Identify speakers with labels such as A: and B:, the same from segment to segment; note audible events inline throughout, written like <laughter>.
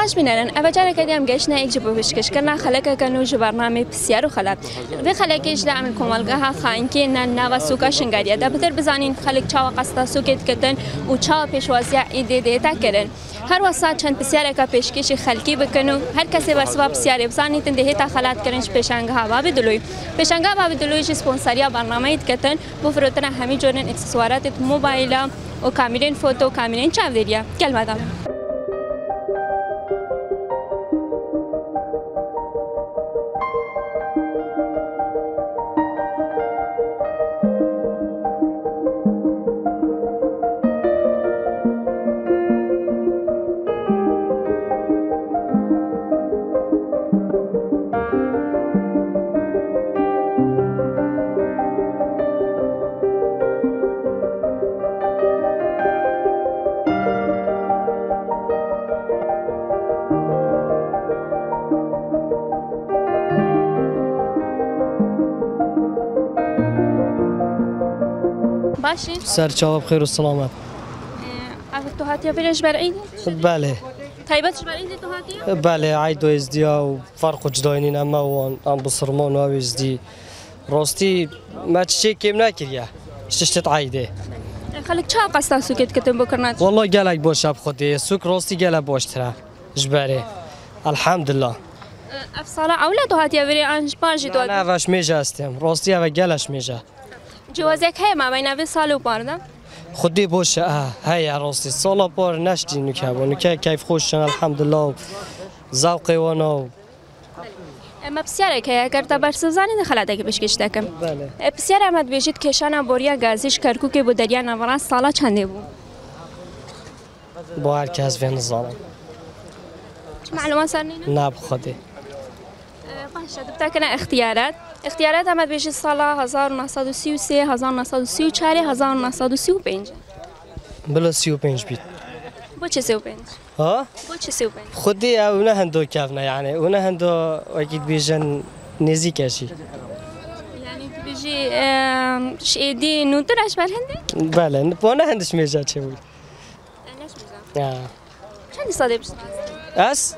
A: دم باش بینن اوه جاره کدی هم گشنه ایک جبو بشکش کرنا خلق کنو جو برنامه بسیار خلق و خلقش ده عمل کمالگاه ها خاین که نه نه و سوکا شنگاریه ده بتر بزانین خلق چاوا قستا سوکت کتن و چاوا پیشوازی ایده دیتا کرن هر وسط چند بسیار کا پیشکش خلقی بکنو هر کسی سبب بسیار بزانی تن دهتا خلات کرنش پیشنگاه ها بدلوی پیشنگاه ها بدلوی سپانسریا برنامه ایت کتن بفروتن همه جورن اکسسوارات موبایل و کاملین فوتو کاملین چاودریا کلمه دارم
B: سر چاوب خیر و سلامت.
A: از توهاتیا ویرش بر عید
B: بله.
A: طيبات جبل تو هاتیا
B: بله عید و ازدیا و فرق جداينين و وان ام بسرمان و ازدي راستي ما چي كم نكريا شتشت عيده
A: خلك چا قصه سوكت كتم بكرنات
B: والله گلك باشب خودي سوك راستي گله باشتره. جبره. الحمد
A: لله افسالا اولا توهاتيا وري انج باجي توهاتيا
B: نه وش میجه هستم راستی اوه گلش میجه.
A: یک های ما بین اوی سال و پاردم
B: خودی باشه هی راستی سالا بار نشتی نکه و نکه کیف خوششن الحمدلله و ذوق وانا
A: اما بسیاره که اگر تا برسوزانی دخلت اگه بشکش دکم.
B: بله.
A: بسیار امد بیشید کشان بوریا گازیش کرکو که بود دریا نوران سالا چنده بود
B: با هر کس وین زانم
A: چه معلومات سر؟
B: نه بخودی
A: باشه دبتا کنه اختیارات اختیارات امد بیشید سالا 1933 1934 1935
B: بلا سی و پنج. بیت.
A: بو چه 35
B: ها؟
A: بو چه 35
B: خودی اونا هندو کفنه یعنی اونا هندو اکید بیجن نزیکشی
A: یعنی بیجی شیدی نوترش بر هنده؟
B: بله بانا هندش میجا چه بود؟
A: میزم
B: آه.
A: چندی ساده بشید؟
B: از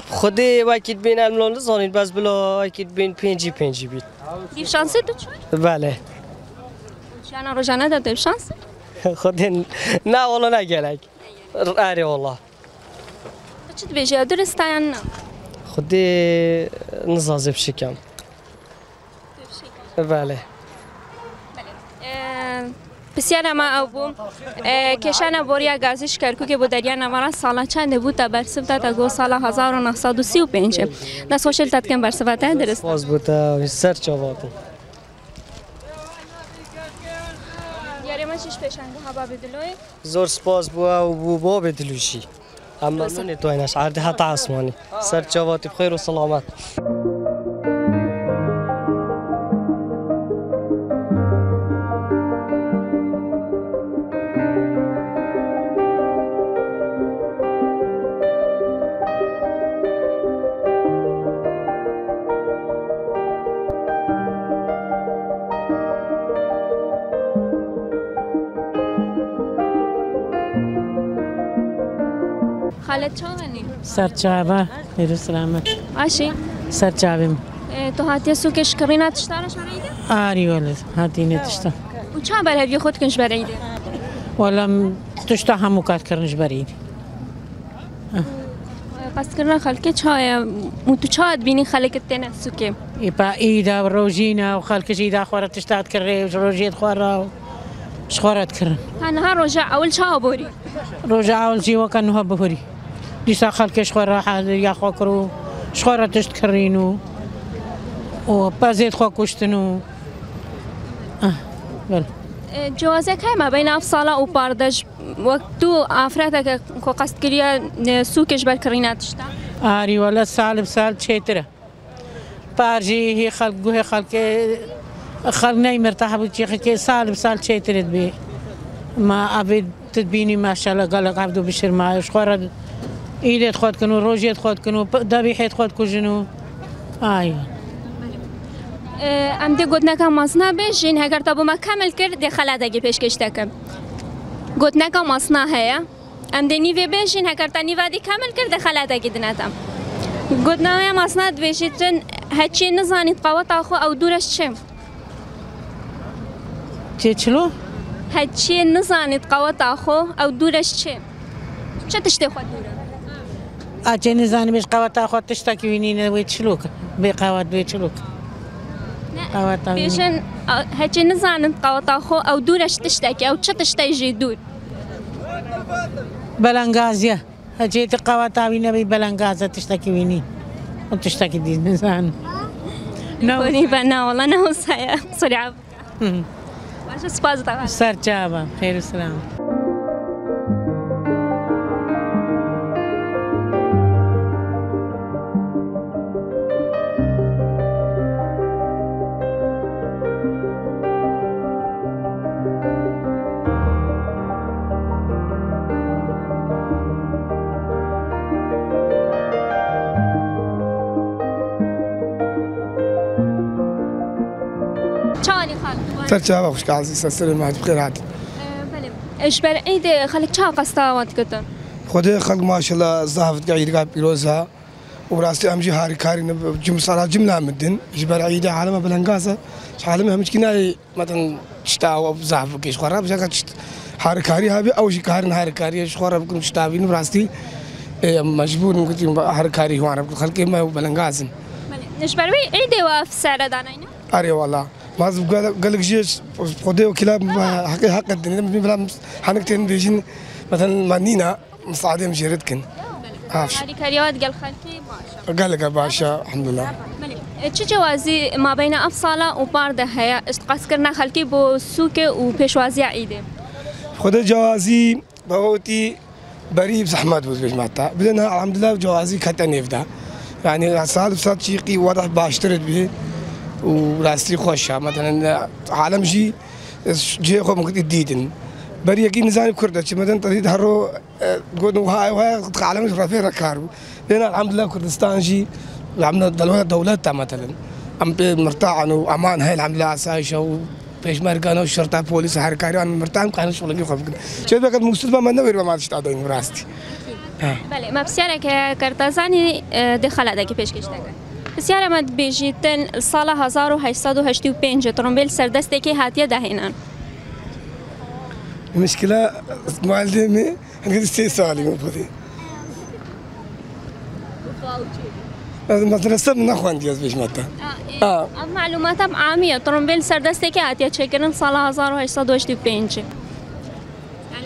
B: خود وکیل بین املانده زانید بس بلا وکیل بین پنجی پنجی بید
A: دیو شانسی دو چون؟
B: بله.
A: چیانا رو جانه دیو شانسی؟
B: خود نه والا نگلک اره اولا
A: چی دو بیجی درستایان نه؟
B: خود نزازه بشکم بله. بله.
A: بسیار ما او بوم کشان بوریا گازش کرکو که بود. دریا نمارا سالا چنده بود تا برسب تا گو سالا 1935 دست خوشل تد کن برسب تا درست.
B: باز بوده سر چاواتو
A: یاری چیش پیشنگو بدلوی؟
B: زور سپاس بوا و بو با بدلوشی. اما نونی تو اینش عرض حتی سر چاواتی بخیر و سلامت.
A: خالد چاونی
C: سرچاوه خیر و سلامت
A: آشی؟
C: سرچاویم.
A: تو هاتی سوکش کرینات شتارش برایده
C: آری ولد. هاتی نتشتا.
A: و چا بر هفی خود کنش برایده
C: ولم تشتا همو کات کرنش برید
A: قصد کرنا خلکه چای مو تو چا بینی خلک تنه سوکه؟
C: ایپا ایدا و روژینا و خلکش ایدا خوارت تشتات کره و روژیت خوارا و شخوارت کرن.
A: هنها رجع اول چا بوری؟
C: روژا اول جی وکن نوها بهوری دیسا خەکەش خۆ ڕاحاد یاخوا کرد و شخۆرە تشت کڕین و و پەزێت خۆ
A: کوشتن و جوازەکەی مەبین ئاف ساڵە و پاردەش وەک دوو ئافرەتەکە کۆ قەستگریە سوکش بەرکڕیناتشتا ئاریوە
C: لە ساڵب سال چێترە پارژی هی خەک گوێ خەڵکێ خەڵ نەیمرتە هەبوو چێخەکەی ساڵب سال چێترت بێ ما ئابێت بینی ماشە لەگەڵ لە قابدو بشرمایش خۆرە عیدت خود کنو روزیت خود کنو دبیحت خود کجنو آیا
A: ام دی گوتنکا ماسنا بشین هگر تا ما کامل کرد دی خلا دگی پیشکش تکم گوتنکا ماسنا هیا؟ ام دی نیوه بشین هگر تا نیوه دی کامل کرد دی خلا دگی دنتم گوتنکا ماسنا دوشیتن هچی نزانید قوات آخو او دورش چم
C: چه چلو؟
A: هچی نزانید قوات آخو او دورش چیم چه تشتی خود دورم؟
C: اچه نزانی بش قوات خود تشتا که وینینه وی چلوک. بی قوات وی چلوک. قوت وینی
A: بيشن هچی نزانید قوت آخو أو دورش تشتکی أو جی دور؟
C: بلنگازیا اچه تی قوات وینه بی بلنگازه تشتا که وینی. و تشتا که دید نزان <laughs> نو
A: کنی بنا والله نه سایا سوري عب باشه سپاس تا
C: سر چابا
A: خالد
D: سرچاوه خوش عزیز سلام معد بخیر عاد
A: بله إيش بر عيد خليك چا
D: خدای خلق ماشاءالله زهفت قاعد قاعد بيروزها وراستي أمجي هاري كاري جم صلاة جملة مدن جبر عيدة عالمة بلنقاسة. عالمة همش كنا مثلا تشتاو زهف كيش خرا بس تشت هاري كاري هابي أو شي كارن هاري كاري. إيش خرا بكم تشتاوين براستي مجبور ممكن هاري كاري هو عرب. خلق ما قال لك جيش خدي وكلاب حق حق الدنيا. حنكتين بيجين مثلا مانينا مصعدين مجردكن عارف
A: هاري كاريوات قال
D: قال لك باشا الحمد لله.
A: چه جوازی ما بین أفصالة و بارده هيا؟ اشتقاس کرنا خلکی بو سوک و پیشوازی عیده
D: خدي جوازي بوتي بريب زحمات بوز بيش ماتا بدنا الحمد لله جوازي كتن يفدا يعني صار صار شيقي واضح باشترت به. وراستي خوشة مثلا عالم جي جي خو ممكن تديدن. بري يقين نزاني كردة مثلا تريد هرو تقول هاي وهاي عالم رافي ركارو لنا الحمد لله كردستان جي عملنا دولة دولتها مثلا. أم مرتاح إنه أمان. هاي الحمد لله عسايشة وبيش مرقانا والشرطه بوليس حركاري أنا مرتاح. كان شغل خف شو بقى المستشفى ما نوير ما تشتا دوين راستي
A: بله ما بسیاره که کرتازانی ما بیجیتن سال 1885 ترمبیل سردسته که هاتیه دهینن
D: المشكلة معلمي نقول استيصالي من فضي مدرسة من اخوان دياز بيش متى آه.
A: معلوماتم عامیه ترمبیل سردسته که هاتیه چکرن سال 1885 یعنی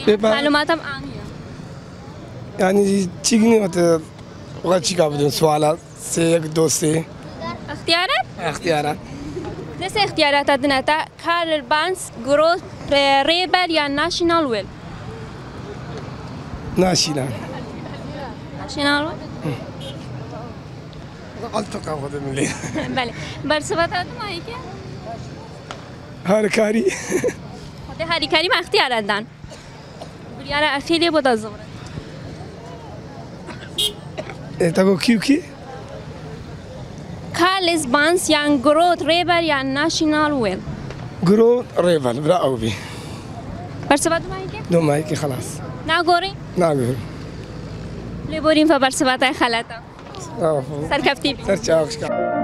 D: ببا-
A: معلوماتم عامیه
D: يعني متى وقت شيكا بدون سؤالات سيك دوستي
A: اختیارات
D: اختيارات؟
A: دست اختیارات دنتا کارل بانس گروت ریبر یا ناشنال ویل
D: ناشينا
A: ناشنال ویل
D: ألتقى غدا من الليل
A: بله برسبت ما که
D: هاركاري
A: خود هری کریم اختیار دن بریار اخیری بود از زمره
D: تاكو كيوكي
A: Carles Bans yan Growth River
D: yan National Well. Growth River
A: برأوي برسبات مايكي؟
D: دو که خلاص ناغوري؟
A: ناغوري لبورين سرکفته خلاتا
D: سرچاوش
A: کار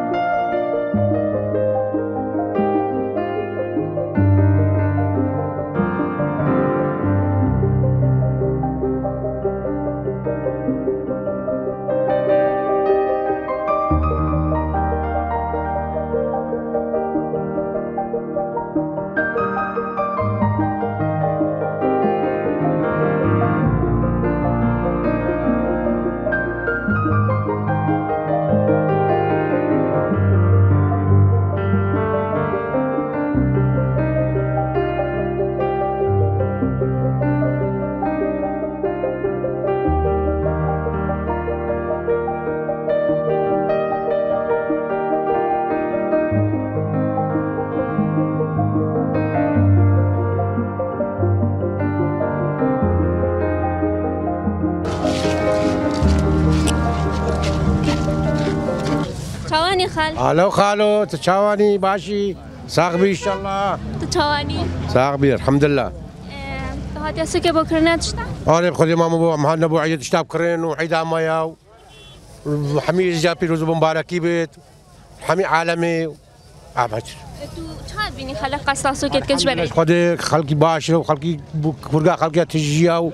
E: ألو خالو تشاواني باشي ساق بي ان شاء الله
A: تو چوانی
E: ساق بي الحمد لله
A: هاتي سوكي بكرنا تشتا
E: آره خودی ما مو محل نبو عيد اشتاب كرين وعيد مايا وحمي جا بيروز مباركي بيت حمي عالمي
A: چقدر بینی خلق قصد سوکت کش بره
E: خودی خلقي باش وخلقي فرقا خلقي تجيا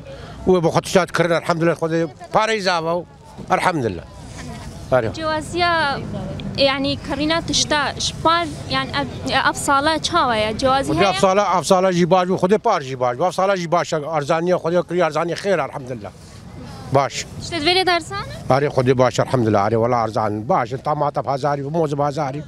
E: وبخطشات كرين الحمد لله خودي باري زابا الحمد لله آره
A: جوازيا يعني یعنی کرینات شتا شپار یعنی افساله چاوه
E: جوازی
A: هست؟
E: افساله افساله جی باش خود پار جی باش. افساله جی باش ارزانی خود کری ارزانی خیر الحمدلله. باش.
A: شتت ویلی درسان
E: آره خودی باش الحمدلله. آره ولا ارزان. باش طماطم هزاری موز هزاری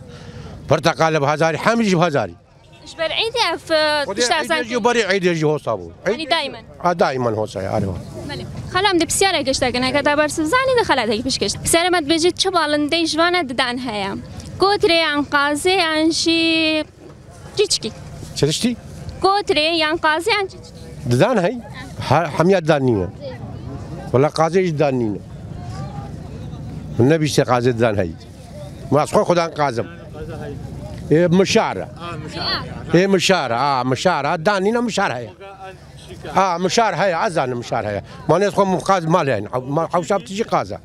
E: برتقال هزاری همه جی
A: هزاری إيش بالعيد في
E: خودی
A: تشتا
E: عيد يجي
A: سنتي
E: بري عيد يجي هو صابو
A: يعني دائما
E: آه دائما هو صحيح آره
A: بله خلام دي بسیار گشته کنه که دبر سوزانی ده خلاده کی پیش گشت بسیار مد بجید چه بالنده جوانة ددن هيا. کوتری عن قازی عن شي چیچکی
E: شرشتي؟
A: کوتری عن قازی عن چیچکی
E: ددان ح- حميات دانية. ولا قاضي دانية؟ النبي اشتي قاضي دان هي. ما اصخو خدان قازم إيه مشارة إيه مشارة آه مشارة دانينا مشارة هي آه مشار هي عزان مشار هي ما نسخو مقاز مال يعني. ما حوشاب تجي قازة.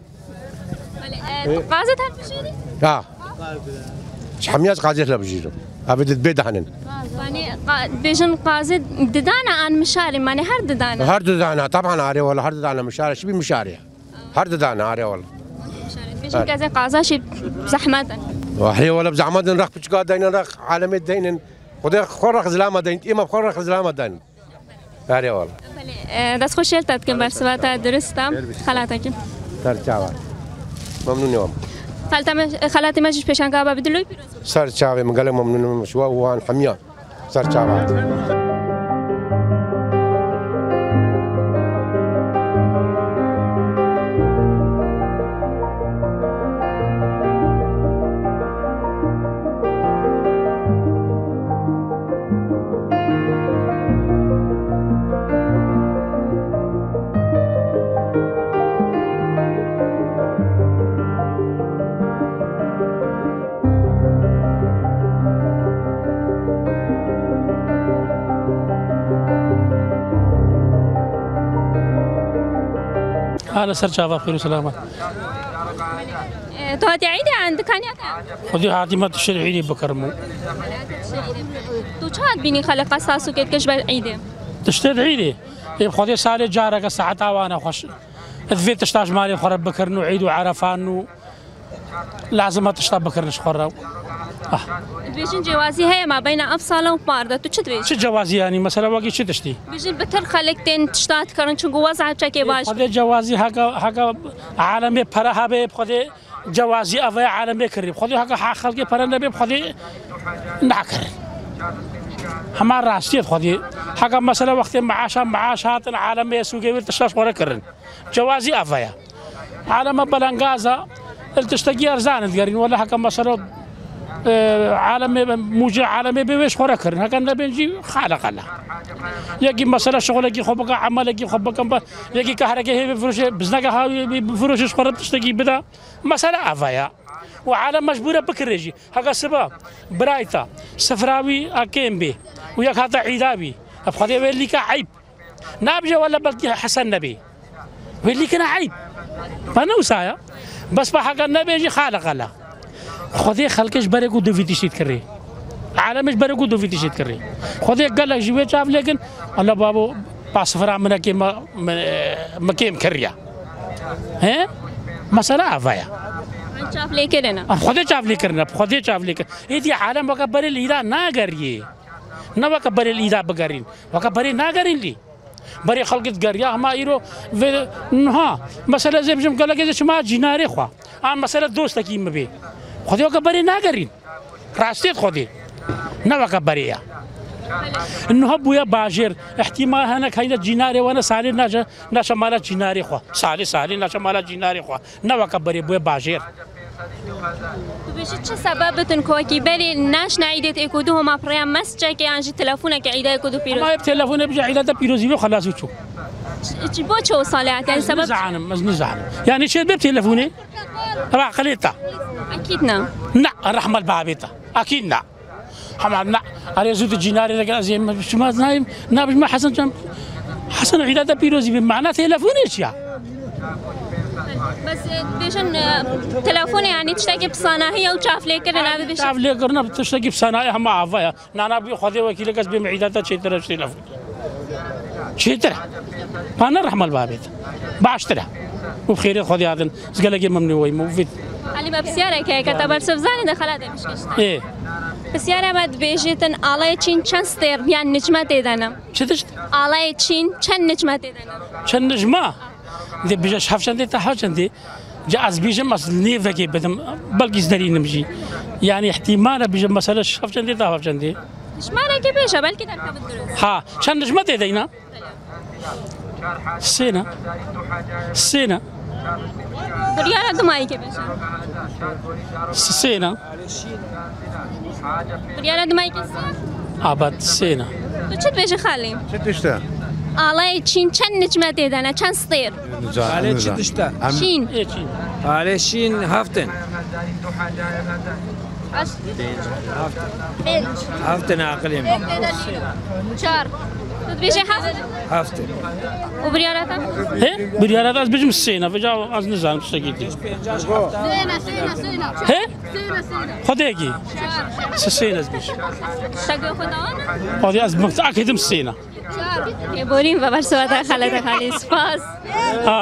A: قازی تر بشیری
E: آه. حميات قاضي لا بجيرو. أبد تبيد هنن.
A: يعني بيجن قازي ددانا عن مشاري. ماني هر ددانا.
E: هر دانا طبعا عاري ولا هر دانا مشارة شبي مشارية. هر دانا عاري والله.
A: بيجن كذا قازا شي زحمة.
E: وحي ولا بزعمد نرخ بتشقا دين نرخ عالمي دين خدي خرخ زلامة دين إما بخرخ زلامة دين هاري والله.
A: دست خوش شلتت بر صفت درستم
E: سر چاوا. ممنون يوم
A: مجش پیشان که بدلوی؟ پیروز
E: سر چاوي مقال ممنون مشوا وان حميان سر چاوا.
F: أهلا سر شافا خير وسلامة
A: تو هاتی عیدی عند کانیات
F: خذي هاتي ما تشتري عيدي بكرمو
A: تو بینی خلق قصد سوکت کش بر عیده؟
F: تشتري عيدي. خذي سالي جارك ساعة وأنا خوش. ذفيت تشتاج مالي خرب بكرنو عيد وعرفانو. لازم تشتاج بكرنش خرب
A: بیشین جوازی هی ما بین افصاله و پارده تو چه دویش
F: شو جوازي يعني مثلا واقي شو تشتي
A: بیشین بتر خلق تین تشتات کرن چون وضع چکی باش
F: خذي جوازي هكا هكا عالمي برها بيب خذي جوازي افا عالمي كريم خذي هكا خلقي برنا بيب خذي نعكر هما راستيت خذي هكا مثلا وقت معاشا معاشات عالمي سوقي والتشاش ورا كرن جوازي افايا عالم بلنغازا التشتقي ارزان تقرين ولا هكا مثلا عالمي موجة عالمي بيش خورا كرن. هكا نبنجي خالق الله. يجي مثلا شغل يجي خبك عمل يجي خبك يجي كهرك هي بفروش بزنك هاي بفروش خورا تشتقي بدا. مثلا أفايا. وعالم مجبورة بكريجي هكا سبا برايتا سفراوي اكيم بي وياك هذا عيدابي. أبخذي ويلي عيب. نابجه ولا بلقي حسن نبي. ويلي كان عيب. فانا وسايا بس بحق النبي يجي خالق الله. خذي خلقش بريكو دو فيتي شيت كري. عالمش بريكو دو فيتي شيت كري. خذي قال لك جوي شاف لكن الله بابو باسفرا من كيما مكيم كريا. ها؟ مسألة افايا
A: چاپ لیکه لینا
F: خودی چاولی کرنا خودی چاولی کر ایدی عالم وقت بری لیدا نا کریه نه وقت بری لیدا بگرین وقت بری نا کرین لی بری خلقت گریا هما ایرو و نه بجم قال لك شما جناري خوا. ام مثلا دوست کی خودی خبری ندارین راستید خودی. نه خبریه انها بويا باجر. احتمال هنا كاين جيناري وانا سالي ناجا ناشا مالا جيناري خو سالي سالي ناشا مالا جيناري خو نوا كبري بويا باجر.
A: بشت سبب تنكوكي بلي ناش نعيدت ايكودو هما بريا مسجك يعني تلفونك عيدا ايكودو بيروز
F: ما تلفون بجا عيدا بيروزي خلاص وشو
A: چه صالحات يعني سبب
F: نزعلم مز نزعلم يعني بيب تلفوني؟ راح قليتا
A: أكيد نه
F: لا الرحمة البابيتا أكيد لا حمد لا على زود الجناري لك زي ما شو ما نايم؟ نابش ما حسن جنب. حسن عیدات پیروزی به معنا تلفونش یا
A: بس بيشن تلفوني يعني تشتكي بصناعية وشاف لي كده نابي بيشن
F: تعرف ليه قرنا بتشتكي بصناعي هم عفايا نانا بي خذي وكيل قص بمعيدات شيء ترى تلفون ترى؟ أنا رحمة البابت بعشترها. وبخير خذي هذا زقلقي ممنوع
A: ما بسيارة كي كتبر سفزاني دخلت مش كشتا
F: إيه.
A: بسیار مد بیشتن آلای چین چند ستر بیان نجمت دیدنم
F: چه دشت
A: آلای چین چند نجمت دیدنم
F: چند نجمة؟ دي بيجاش حفشندي تا حفشندي جا از بيجم اصل نيفا كي بدم بلقي زدري نمشي يعني احتمال بيجم مثلا حفشندي تا
A: بيشا بلكي تركب الدروس.
F: ها شان نجمة دينا السينا السينا
A: بريانا دمائي كي بيشا
F: السينا
A: بريانا دمائي كي
F: عباد السينا
A: تو چت بيشا خالي
E: چه دشته
A: آلای چین چند نجمت دیدنه چند ستر
G: عليه شي دشتا
A: چین
F: ايه چين
G: عليه شين هافتن
A: Тут
G: більше хафт?
A: Hafta. У Бріарата? He?
G: Briarada
A: az bizim
F: sena. Veca az ne zaman tutsa gitti. Сина, сина,
A: сина. He? Сина,
F: сина.
A: Hodaya ki.
F: Чар, Sena az bizim.
A: шагу خداوند
F: Hodaya az bizim. Akedim sena.
A: چار. یه بریم و بر صورت خلط خالی سپاس
F: Ha.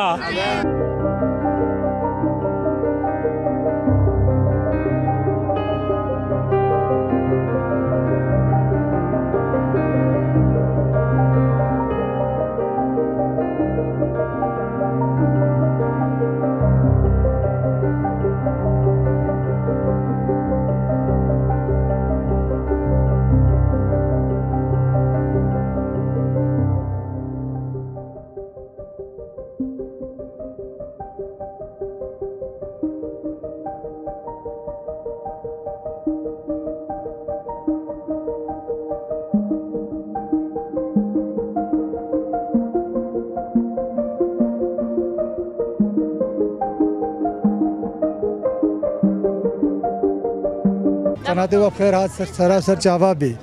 H: آه قناة وبخير هذا سراسر جوابي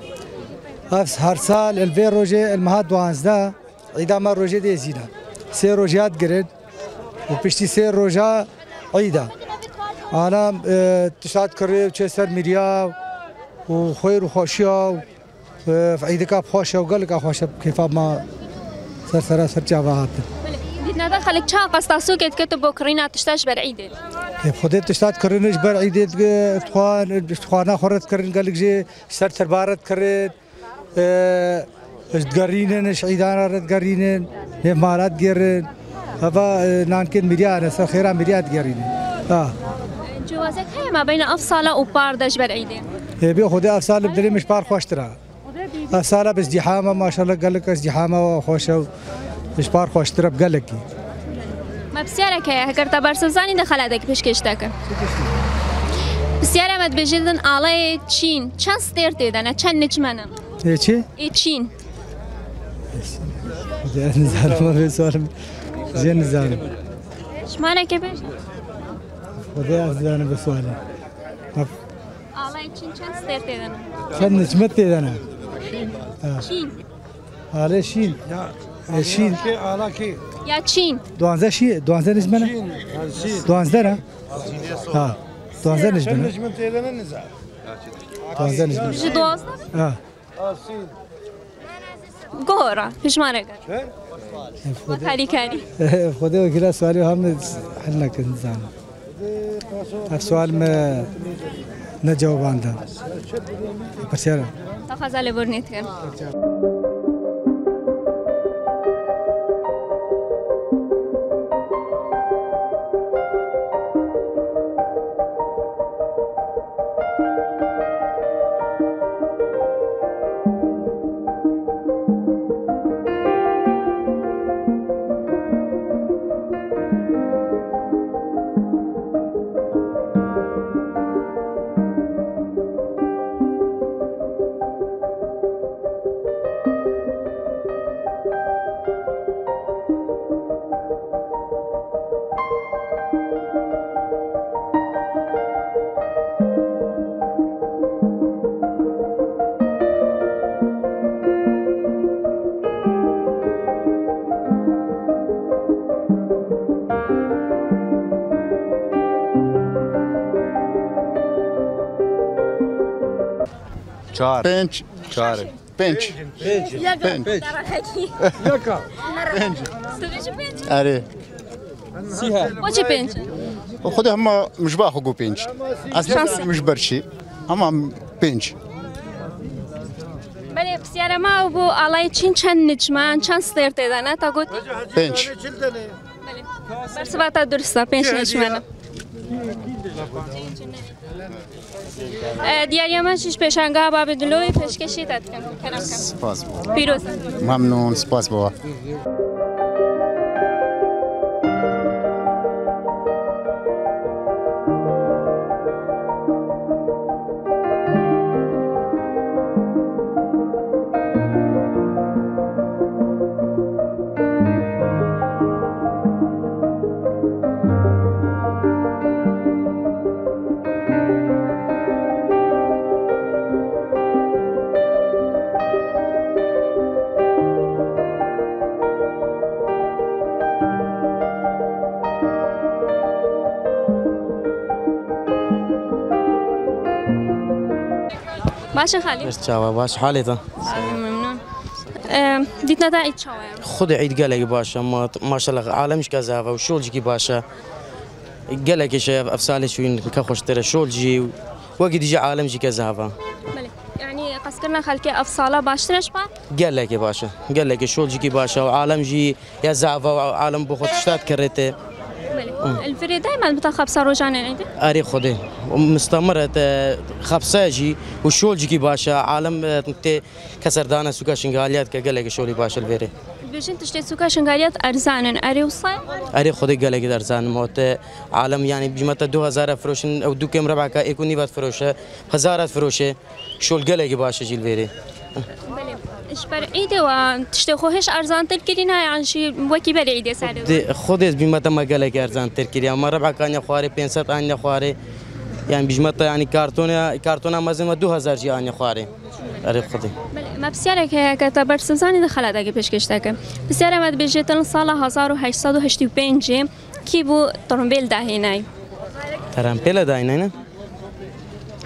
H: أفس هر سال الفي روجي المهات دوانزدا عيدا ما روجي دي زينا سي روجيات قرد وبشتي سي روجا عيدا أنا آه، تشاد كريب تشسر ميريا وخير وخوشيا آه، في عيدك بخوشيا وقال لك خوشيا كيف ما سر سراسر جوابات
A: دیدنا دخلك چا قصتا سوكت كتب بكرينا تشتاش بر عيد
H: خودت تشتاد کرنش بر عیدت توان توانا خورت کرن لك جي سر تربارت کرد اشتقرينن عيدانا رد قرينن نمارات جرن هذا نانكن مليار سر خيرا مليار جرينن آه.
A: جوازك هي ما بين أفصالة وباردش بر عيد
H: بي خودي افسال بدري مش بار خوش ترى افسال بازدحامه ما شاء الله قال لك ازدحامه وخوشه مش بار خوش ترى قال لك.
A: Ma pisyarekeye hekir tabarsın zani de haladaki peşkeşteki. Pisyara med bejildin alay Çin. Çan ster dedene, çan neçmenin. E
H: çi? E
A: Çin. Yani
H: zarma ve sorum. Ziyan zarma. Şmana ke
A: beş? Hadi azdan
H: ve sorum. Alay
A: Çin çan ster dedene. Çan
H: neçmet dedene. Çin.
A: Alay
H: Çin. Ya شین.
A: یا چین.
H: 12 شی 12 نسبنا 12 را ها 12 نسبنا نسبنا تیلنا نزار 12 نسبنا
A: جی 12
H: ها
A: آسین گورا پشمانه کرد خود حالی
H: کنی خود وکیل سوالی هم حل نکن زن. سوال ما نجاوباندم پرسیارم
A: تا خزاله برنیت 5
I: Pente.
J: Pente.
I: 5
J: Pente. 5 آره
A: واچی پنج
J: خود همه مجبا حقو پنج اصلا مش برشي اما بنت
A: بله سیاره ما بو آلای چین چند نجمان چند ستر تیدانه تا گوت
J: پنج
A: برس برسوا تا درستا پنج نجمانه دیاریامش پشانگا با دلوی پیشکشی پشکشیت کنم
J: سپاس
A: پیروز.
J: ممنون. سپاس بابا.
A: باشه خالی.
K: بس چاوا باش. حالته
A: ممنون. آه، دیت نتایج چاوه
K: خود عيد قلق باشا ما ما شاء الله عالمش كذا وشول جي باشا قلق شيء افسالي شوين كخوش ترى شول جي وقت يجي عالم جي كذا
A: بله. یعنی قصد کردن خلک افساله باشترش با؟
K: قلق باشا قلق شول جي باشا وعالم جي يا زعفا وعالم بخوت اشتات كريته
A: بله. الفري دائما بتاخذ سروجان عندي
K: اري خودي مستمرة خبساجي وشولجي باشا عالم كسردانة سوكا شنغاليات كقلق شولي باشا الفيري
A: بیشتر تشتی سوکا شنگاریت ارزانن اری وصل
K: اری خودی گله گید ارزان موت عالم یعنی بیمت 2000 فروشن او دو کم ربع کا یک نیوت فروشه هزارت فروشه شول گله گی باشه جیل
A: ویری اش بر عیده و تشتی خوهش ارزان تر کردین های عنشی وکی بر عیده
K: سر خودت بیمت ما گله گی ارزان تر کردی. اما ربع کانی خواری 500 آن خواری یعنی يعني بجمطة يعني یعنی كارتونة كارتونة مازن 2000 جياني خواري عرف خدي
A: بله، ما بسیارێک هەیە کە تا بەرسزانی دەخەلات ئەگە پێشکەشتەکە پرسیارە مەدبێژێتن ساڵە 1985 کی بوو
K: تڕمبیل داهێنای تەرەمپێلە
A: داینەنە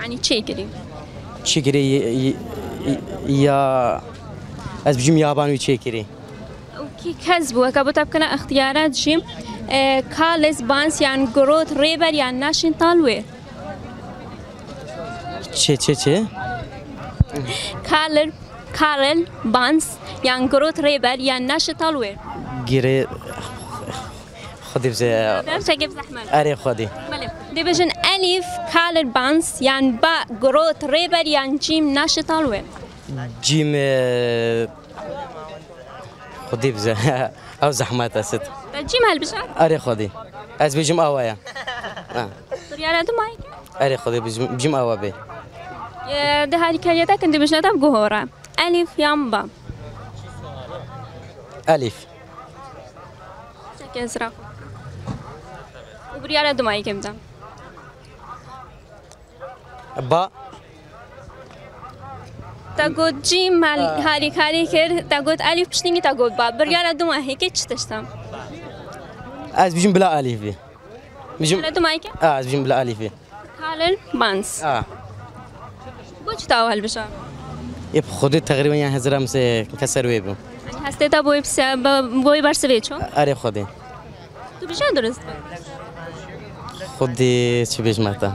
A: ینی چێگری
K: چگری یا ئەس بژیم یابانوی چێکری
A: کی کەس بووە کە بۆ تا بکەنە ئەختیارات ژیم کالس بانسیان یعنی گرۆت ڕێبەریان ناشین تاڵوێت
K: چه چه چه
A: کالر کارل بانس یان گروت ریبر یان ناش تالوی
K: گیره خودی بزه
A: شگف زحمت
K: اری خودی
A: بله دی بجن الف کالر بانس یان با گروت ریبر یان جیم ناش تالوی
K: جیم خودی بزه أو زحمت است
A: جیم هل بشه
K: اری خودی از بجم آوایا.
A: دریاره دو مای
K: اری خودی بجم آوا بی
A: ده هاری کریتا کندی بجنه دم گوهورا ألف یان با
K: ألف.
A: شک أزرق. و بریاره دو مای کم دم
K: با
A: مال هاری کاری کرد تا گود ألف پشتینگی تا گود با. مای که چی داشتم
K: از بجم بلا بی بجم
A: مای که
K: آه از بجم بلا بی
A: کالر بانس.
K: با
A: چی تا اول بشم
K: اب خود تقریبا یه هزارم سه کسر ویبم
A: یعنی هسته تا بوی بس بوی بار سوی
K: چون؟ آره خودی.
A: تو بیشتر درست؟
K: خودی چی بیش ماتا؟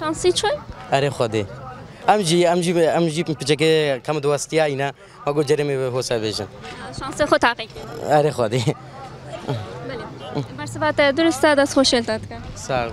A: شانسی چون
K: آره خودی. ام جی ام جی ام جی پچه که کم دوستی اینا ما گو جرمی به حساب بیشن.
A: شانس خود تحقیق
K: آره خودی.
A: بله. بله. بر سبات درست دست خوشیل داد که
K: سلام.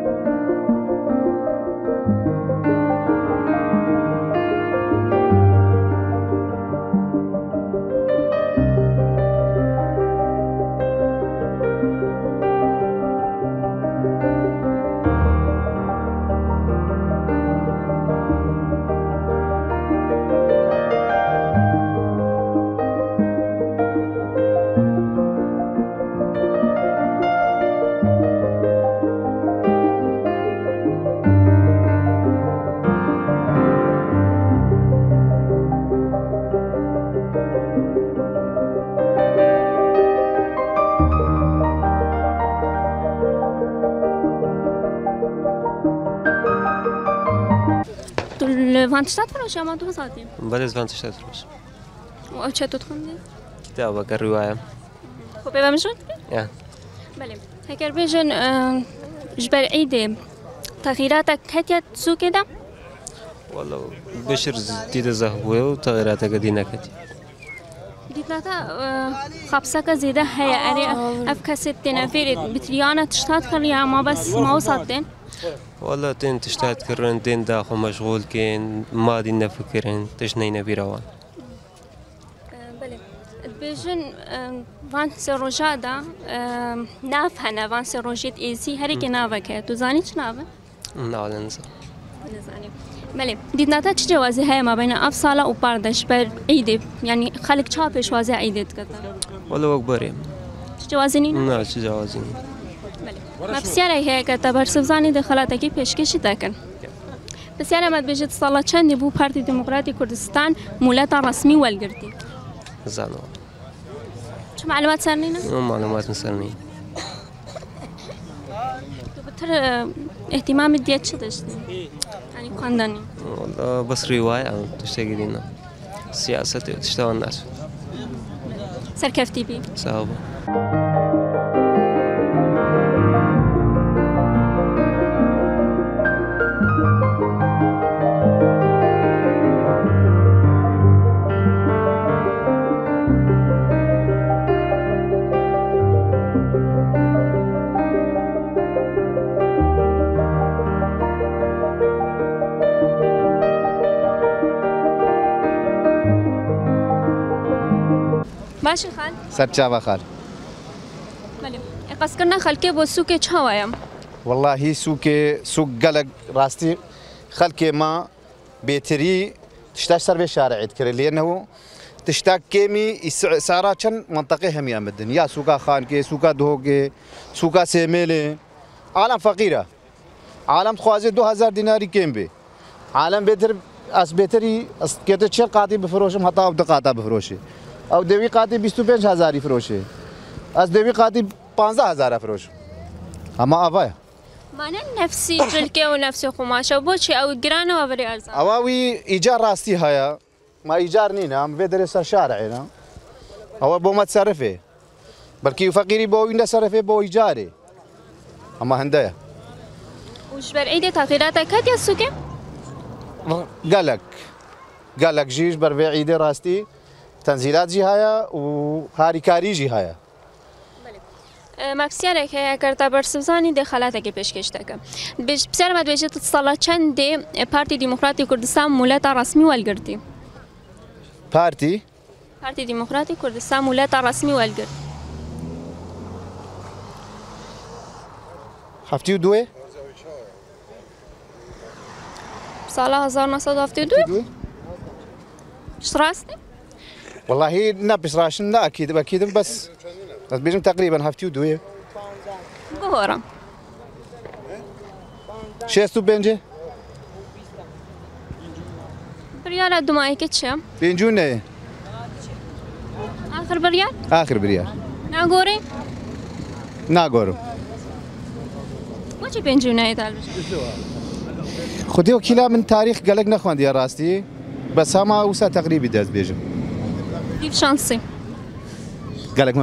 A: 24 فروش یا ما تو ساعتیم
I: بله 24 فروش
A: و چه تو خوندی؟
I: کتاب که روایه
A: خب بیوه میشون؟
I: یا
A: بله هکر جبر عیده تغییراتك هتیا سو كده؟
I: والله بشر جديد زهبوه وتغييراتك دينا كتير
A: دیتاتا خبسك زيادة هي أري أفكا ستين أفيرت بتريانا تشتات خليها ما بس ما وصلتين
I: والله تين تشتات كرن تين داخل مشغول كين ماضي نفكرن تشنين بيروان
A: بله بیشن وان سروجادا ناف سروجیت ایزی هری که ناوه که تو چه ناوه؟
I: نعود ننسى
A: نزاني بله دیدناتا چه جوازی های ما بین اف ساله و پردش بر عیده. یعنی خلق چا پیشوازی عیدت کده
I: والله أكبر
A: چه جوازی نینه؟
I: نا تجاوزين
A: ما بسیاره هەیە کە تە بەرسەبزانی دەخەڵاتەکەی پێشکەشی دەکەن بسیارە مەد بێژێت ساڵە چەندی بوو پارتی دموکراتی کوردستان مولەتە ڕسمی وەلگرتی.
I: زانو
A: چ معلومات سەرنینە
I: معلومات مسلمين
A: بتر اهتمامت دیێت چ دەشتی ینی خوێندنی
I: والله بس رواية أو تشتاق لنا سياسة تشتغل الناس.
A: سەرکەفتی بی.
I: صعبة
A: خال. بەێ قەسکردنا خەلکێ بۆ سوکێ چاوایە
J: والله سوکێ سوک گەلک ڕاستی خەلکێ ما بێتری تشتاش سەر بێ شارعیت کرد لێنەوە تشتاک کێمی سارا چەند منطقی هەمیان بدن یا سوکا خانکێ سوکا دهۆگێ سوکا سێمێلێ عالم فەقیرە عالم خوازێ 2000 دیناری کێم بێ عالم بێتر ئەس بێتری ئەسکێتە چێ قاتی بفرۆشم هەتا دە قاتا ئەو دەوی قاتی 25 هزاری فرۆشێ ئەس دەوی قاتی 15 هزار فرۆش ئەمە ئاڤایە
A: مانە نفسی جلکێ و نفسی خۆماشە بۆچی ئەو گرانەوە بەری ئەرزان
J: ئەواوی ئیجار ڕاستی هەیە ما ئیجار نینە ئەم بێ دەرێ سەر شارعێنە ئەوە بۆ مە سەرفێ بەلکی و فەقیری بۆ ئینە سەرفێ بۆ ئیجارێ ئەمە هەندەیە
A: وشبەر عیدێ تاغیراتە کاتیا سوکێ
J: گەلک گەلک ژیش بەرێ عیدێ تنزیلات جی هایا و هاریکاری جی
A: هایا. بله. مکسیاره که اگر تا برسوزانی دخالت که پیش کشته که بسیار مد بیشت سالا چند دی پارتی دیموکراتی کردستان مولت رسمی والگردی
J: پارتی؟
A: پارتی دیموکراتی کردستان مولت رسمی والگرد
J: هفتی و دوه؟
A: سال 1972 چه راستی؟
J: والله نەپشڕاشن ناکیت بەکیدم بەس بەس بێژم تقریبان هەفتی و دوێ
A: گۆڕە
J: شێست و پێنجێ
A: بریارە دومایکە چە
J: پێنجون نەیە
A: آخر بریار
J: آخر بریار
A: ناگۆڕی
J: ناگۆرم
A: بۆچی پێنج نایێت
J: خودی وەکیلا من تاریخ گەلک نەخواندیە ڕاستی بەس هەما وسا تقریبی دەست بێژم. Yves Chancé.
A: Galak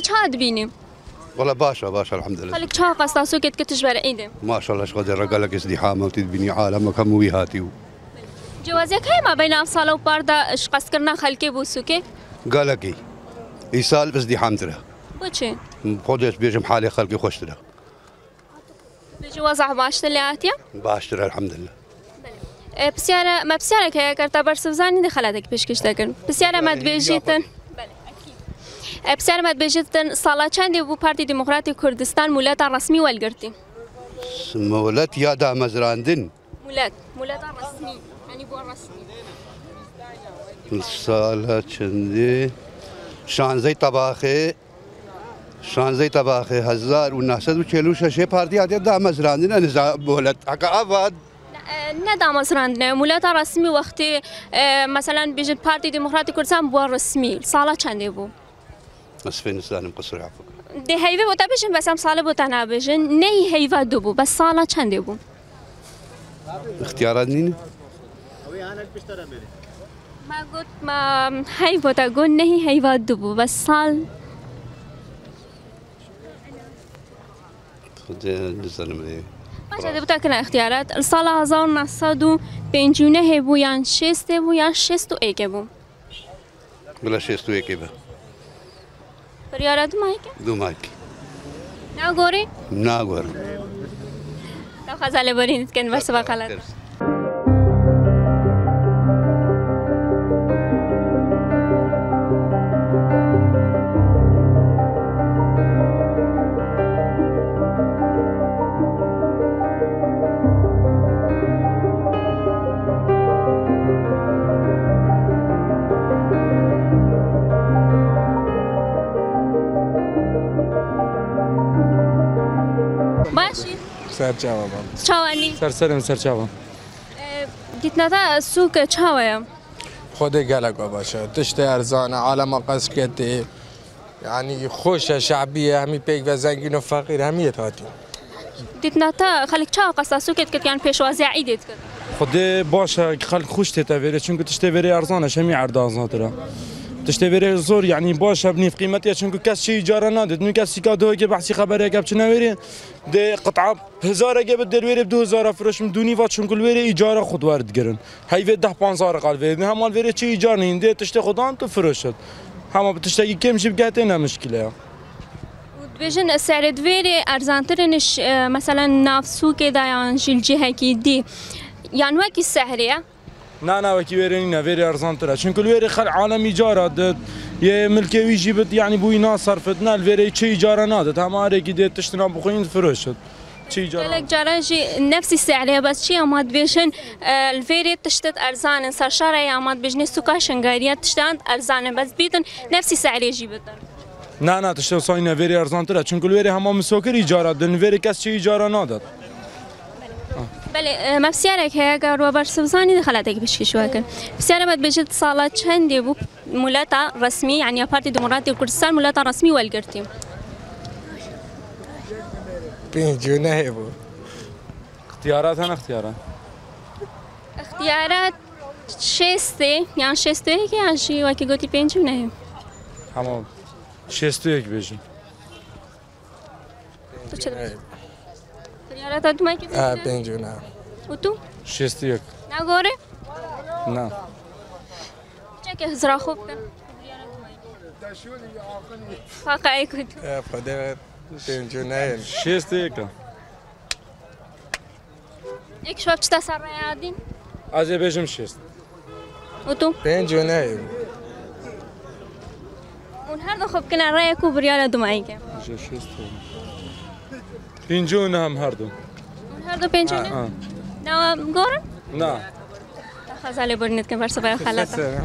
A: سوکە چا دبینی
L: والله باشا باشا الحمد لله.
A: قەستا سوکێت کە تش بەرە عیدێ
L: ما شاء الله شغل رجالك ازدحام وتدبني عالمك هم ويهاتي
A: جوازیەک هەیە ما بین ئەم ساڵە و پاردا شقەسکردنا خەلکێ بۆ سوکێ
L: قالك يسال ازدحام ترى
A: بۆچێ
L: خودش بيجم حالي خلقي خوش ترى
A: بێژی وەزع باشتە لە هاتیە
L: باش ترى الحمد لله.
A: پرسیارە مە پرسیارێک هەیە کەرتا بەرسەوزانی دەخەلاتێک پێشکەش دەکەن پرسیارە مە دبێژیتن بسیار Sermet Bejit'ten Salaçendi bu Parti Demokratik Kürdistan Muleta resmi vel
L: girdi. Mulet ya da
A: mezrandin. Mulet, muleta resmi. Yani bu
L: resmi. Salaçendi. Şanzey tabakı شانزه طبقه 1946 پارتی هاتی ده مزراندن نزا بولت اکا اول
A: نه دا مزراندنه مولت رسمی وقتی مثلا بیجن پارتی دموکراتی کردستان بو رسمی سالا چنده بود
L: اسفين نسانم قصر عفو
A: ده هیوه بوتا بجن بس هم ساله بوتا نبجن نه هیوه دو بو بس سالا چندی بو
L: اختيارات نين
A: ما قلت ما هی بوتا گون نه هیوه دو بو بس
L: ليه
A: باشه ده بوتا کنه اختیارات سال 1959 بو یا 6 بو یا 61 بو
L: بلا شيستو يكيبا Priora
A: do Mike. Do Mike. ნაგორი? ნაგორი. დავხაზალებოდით კენ
M: ვასვახალად. Çarçava
A: سر
M: چاوا Serserim
A: serçava. Gitnata چاوا çavaya.
M: خود گلگا باشه تشت ارزانه عالم قصد کتی یعنی خوش شعبی همی پیک و زنگین و فقیر همی اتحادی
A: دیتنا تا خلق چه قصد سوکت کت یعنی پیشوازی عیدت کرد
M: خود باشه خلق خوش تیتا بیره چون که تشت بیره ارزانه شمی عرد آزناتره تشتی بره زور یعنی باشه بنی قیمتی چون کس چی اجاره نداد نو کسی که دوگه بحثی خبره که بچه نویری ده قطعه هزار گه به دو هزار فروشم دونی وا چون کل وری اجاره خود وارد گرن هی ده پانزار قال وری همال وری چی اجاره نینده تشتی خدا تو فروشت همه تشتی کم شب گته نه مشکله
A: بیشتر سعر دویری ارزانترینش مثلا نافسو که دایان جلجه هکی دی یعنی وکی سهریه
M: نه نه وكي ويرين نافيري چون شنكل ويري خل یه ملکه ویجی يا یعنی جيبت يعني بوي ناس صرفتنا الفيري تشي جارا نادت هما ريكي ديت تشتنا شد. چی اجاره؟ جارا
A: اجاره؟ جراجي نفس السعر بس چی اماد بیشن؟ ویری تشتت ارزان صار شارع يا اماد بجني سوكا شنغاريا تشتان ارزان بس بيتن نفس جی جيبت
M: نه نه تشتو ساين نافيري چون شنكل ويري همه مسوكري اجاره دن ویری کس چی اجاره نادت
A: بله آه، ما بسیارك هي قال وبر سوزاني دخلتك بشكي شو هكذا بسيارة ما بجد صالات شندي بو ملاتا رسمي يعني بارتي ديمقراطي كردستان ملاتا رسمي والقرتي
M: پنجونه بو اختیارات هن اختیارات.
A: اختيارات شسته يعني شسته هيك يعني شي وكي قلتي بينجم نه.
M: همه شست و یک بشین
A: تو چه Yaratadi maykasiz? Ha, penjuna.
M: Уту?
A: Шестиек.
M: На горы? На.
A: Чеки
M: зраховка.
A: Пока и кут. Я подевет пенчунен.
M: Шестиек. Ек шоп чита сарая
A: один? Азе бежим шест. Уту?
M: Пенчунен. اون هر
A: دو
M: خوب
A: کنه رای کو بریال دو مایگه.
M: شش شش اینجا اون هم هر دو.
A: هر دو
M: پنجونه؟
A: نه گورن؟
M: نه.
A: خزاله برنید که برسه برای خلاصه.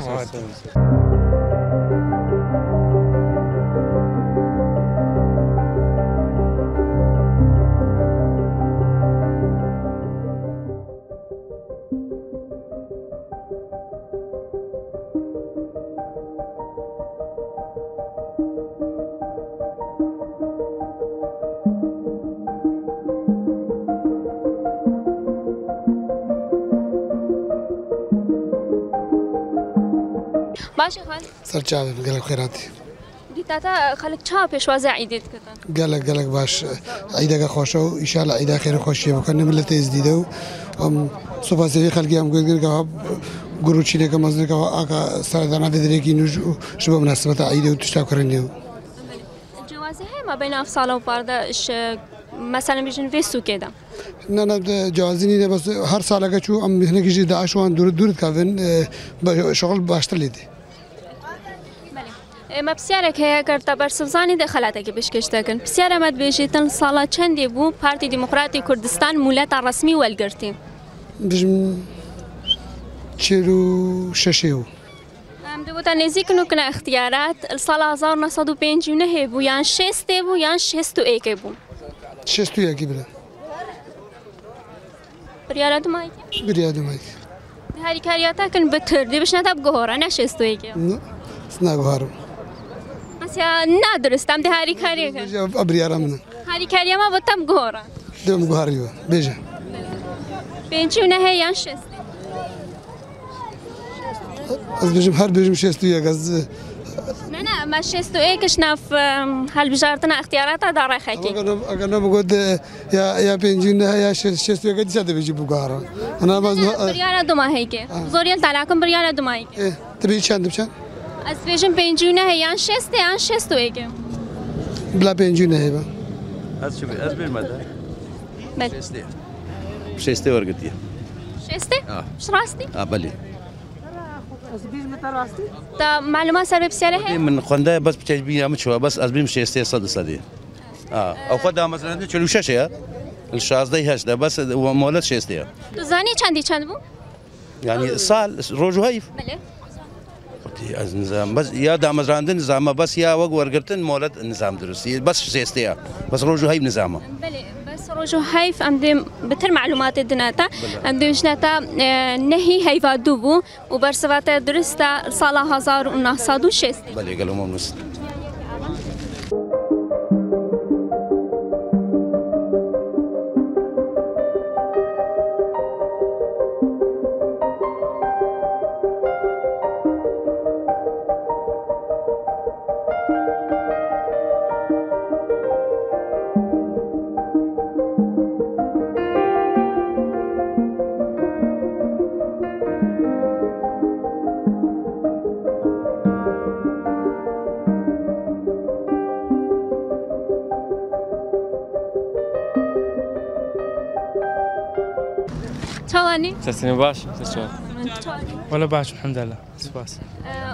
A: باشه خال
N: سرچاو ګلک خیراتي
A: دیتا تا خلک چا پیشواز عیدت کتن
N: گلک گلک باش عیدگا خوشو ان شاء الله عیدا خیر خوشی بکنه ملت از دیدو ام صبح سری خلکی هم گوید که گروه چینه که مزنه که آقا سردانه دیدره که اینو شبه مناسبت عیده و تشتا کرنه
A: جوازه هم بین افصال و باردش مثلا بیشن وی سوکه دم
N: نه نه جوازی نیده بس هر ساله که چو ام هنگیشی داعش وان دور دورت کافن شغل باشتر لیده
A: ئێمە پرسیارێک هەیە گەرتە بەرسەوزانی دەخەلاتێکی پێشکەش دەکەن پرسیارەمەت بێژێتن ساڵە چەندێ بوو پارتی دیموکراتی کوردستان مولەتە ڕسمی وەلگرتی
N: بژم چێر و شەشێ و.
A: ئەم دەبتە نێزیکن و کنە اختیارات ساڵ 1950 نەهێ بوو یان شێستێ بوو یان شێست و ئێکێ بوو.
N: شەست و یەکی برە
A: بریارە دومای
N: بریا دومایک
A: هاریکاریاتاکن بەتر دێ بشنەتا بگۆڕە نە شێست و ئێکێ
N: ناگوهارم
A: ئەسیا نادرستام دە هاریکاریەکە
N: ئەبریارە منە
A: هاریکاریەمە بە تەم گۆڕە
N: دێم گوهاریوە بێژە
A: پێنجی و نەهەیە یان شێست
N: ئەس بێژم هەر بێژم شێست و یەک ئەس
A: نه نه ما شست و ایکش ناف هەلبژارتنە اختیاراتە داڕێخەکی
N: ئەگەر نەبگوت یا یا پێنجی نە یا شێست و یەکە دیسا دەبێژی بگارە ئەنا باز
A: بریارە دوماهەیکێ زۆریان تالاکم بریارە دومایی
N: تبی چند بچەند
A: از بیجم پنجونه هیان شسته هیان شست و یکم
N: بلا پنجونه هیبا
O: از چی از بیر مده؟
A: بله.
O: شسته. شسته ورگتیه.
A: شسته؟
O: آه.
A: راستی؟
O: آه بله.
A: تا معلومات سر بسیاره هست؟
O: من خونده بس بچه بیم چه بس از بیم شسته صد صدی آه. او خود مثلا چلو ششه شازده هشت بس مولد شسته
A: تو زانی چندی چند
O: بود؟ یعنی سال روزو هیف؟
A: بله.
O: از نظام بس يا دامزراندن نظامه بس يا وق ورقرتن مولد نظام بس شسته بس روجو هيف نظامه
A: بله بس ڕۆژ و هەیف ئەم دێم بتر معلوماتی دناتە ئەم دوێژنێتە نەهی هەیوا دوو بوو و بەرسەواتە درستە ساڵا 1960
O: بله قالوا
P: سەسنی باش چۆن
Q: ولا باش الحمد لله. سپاس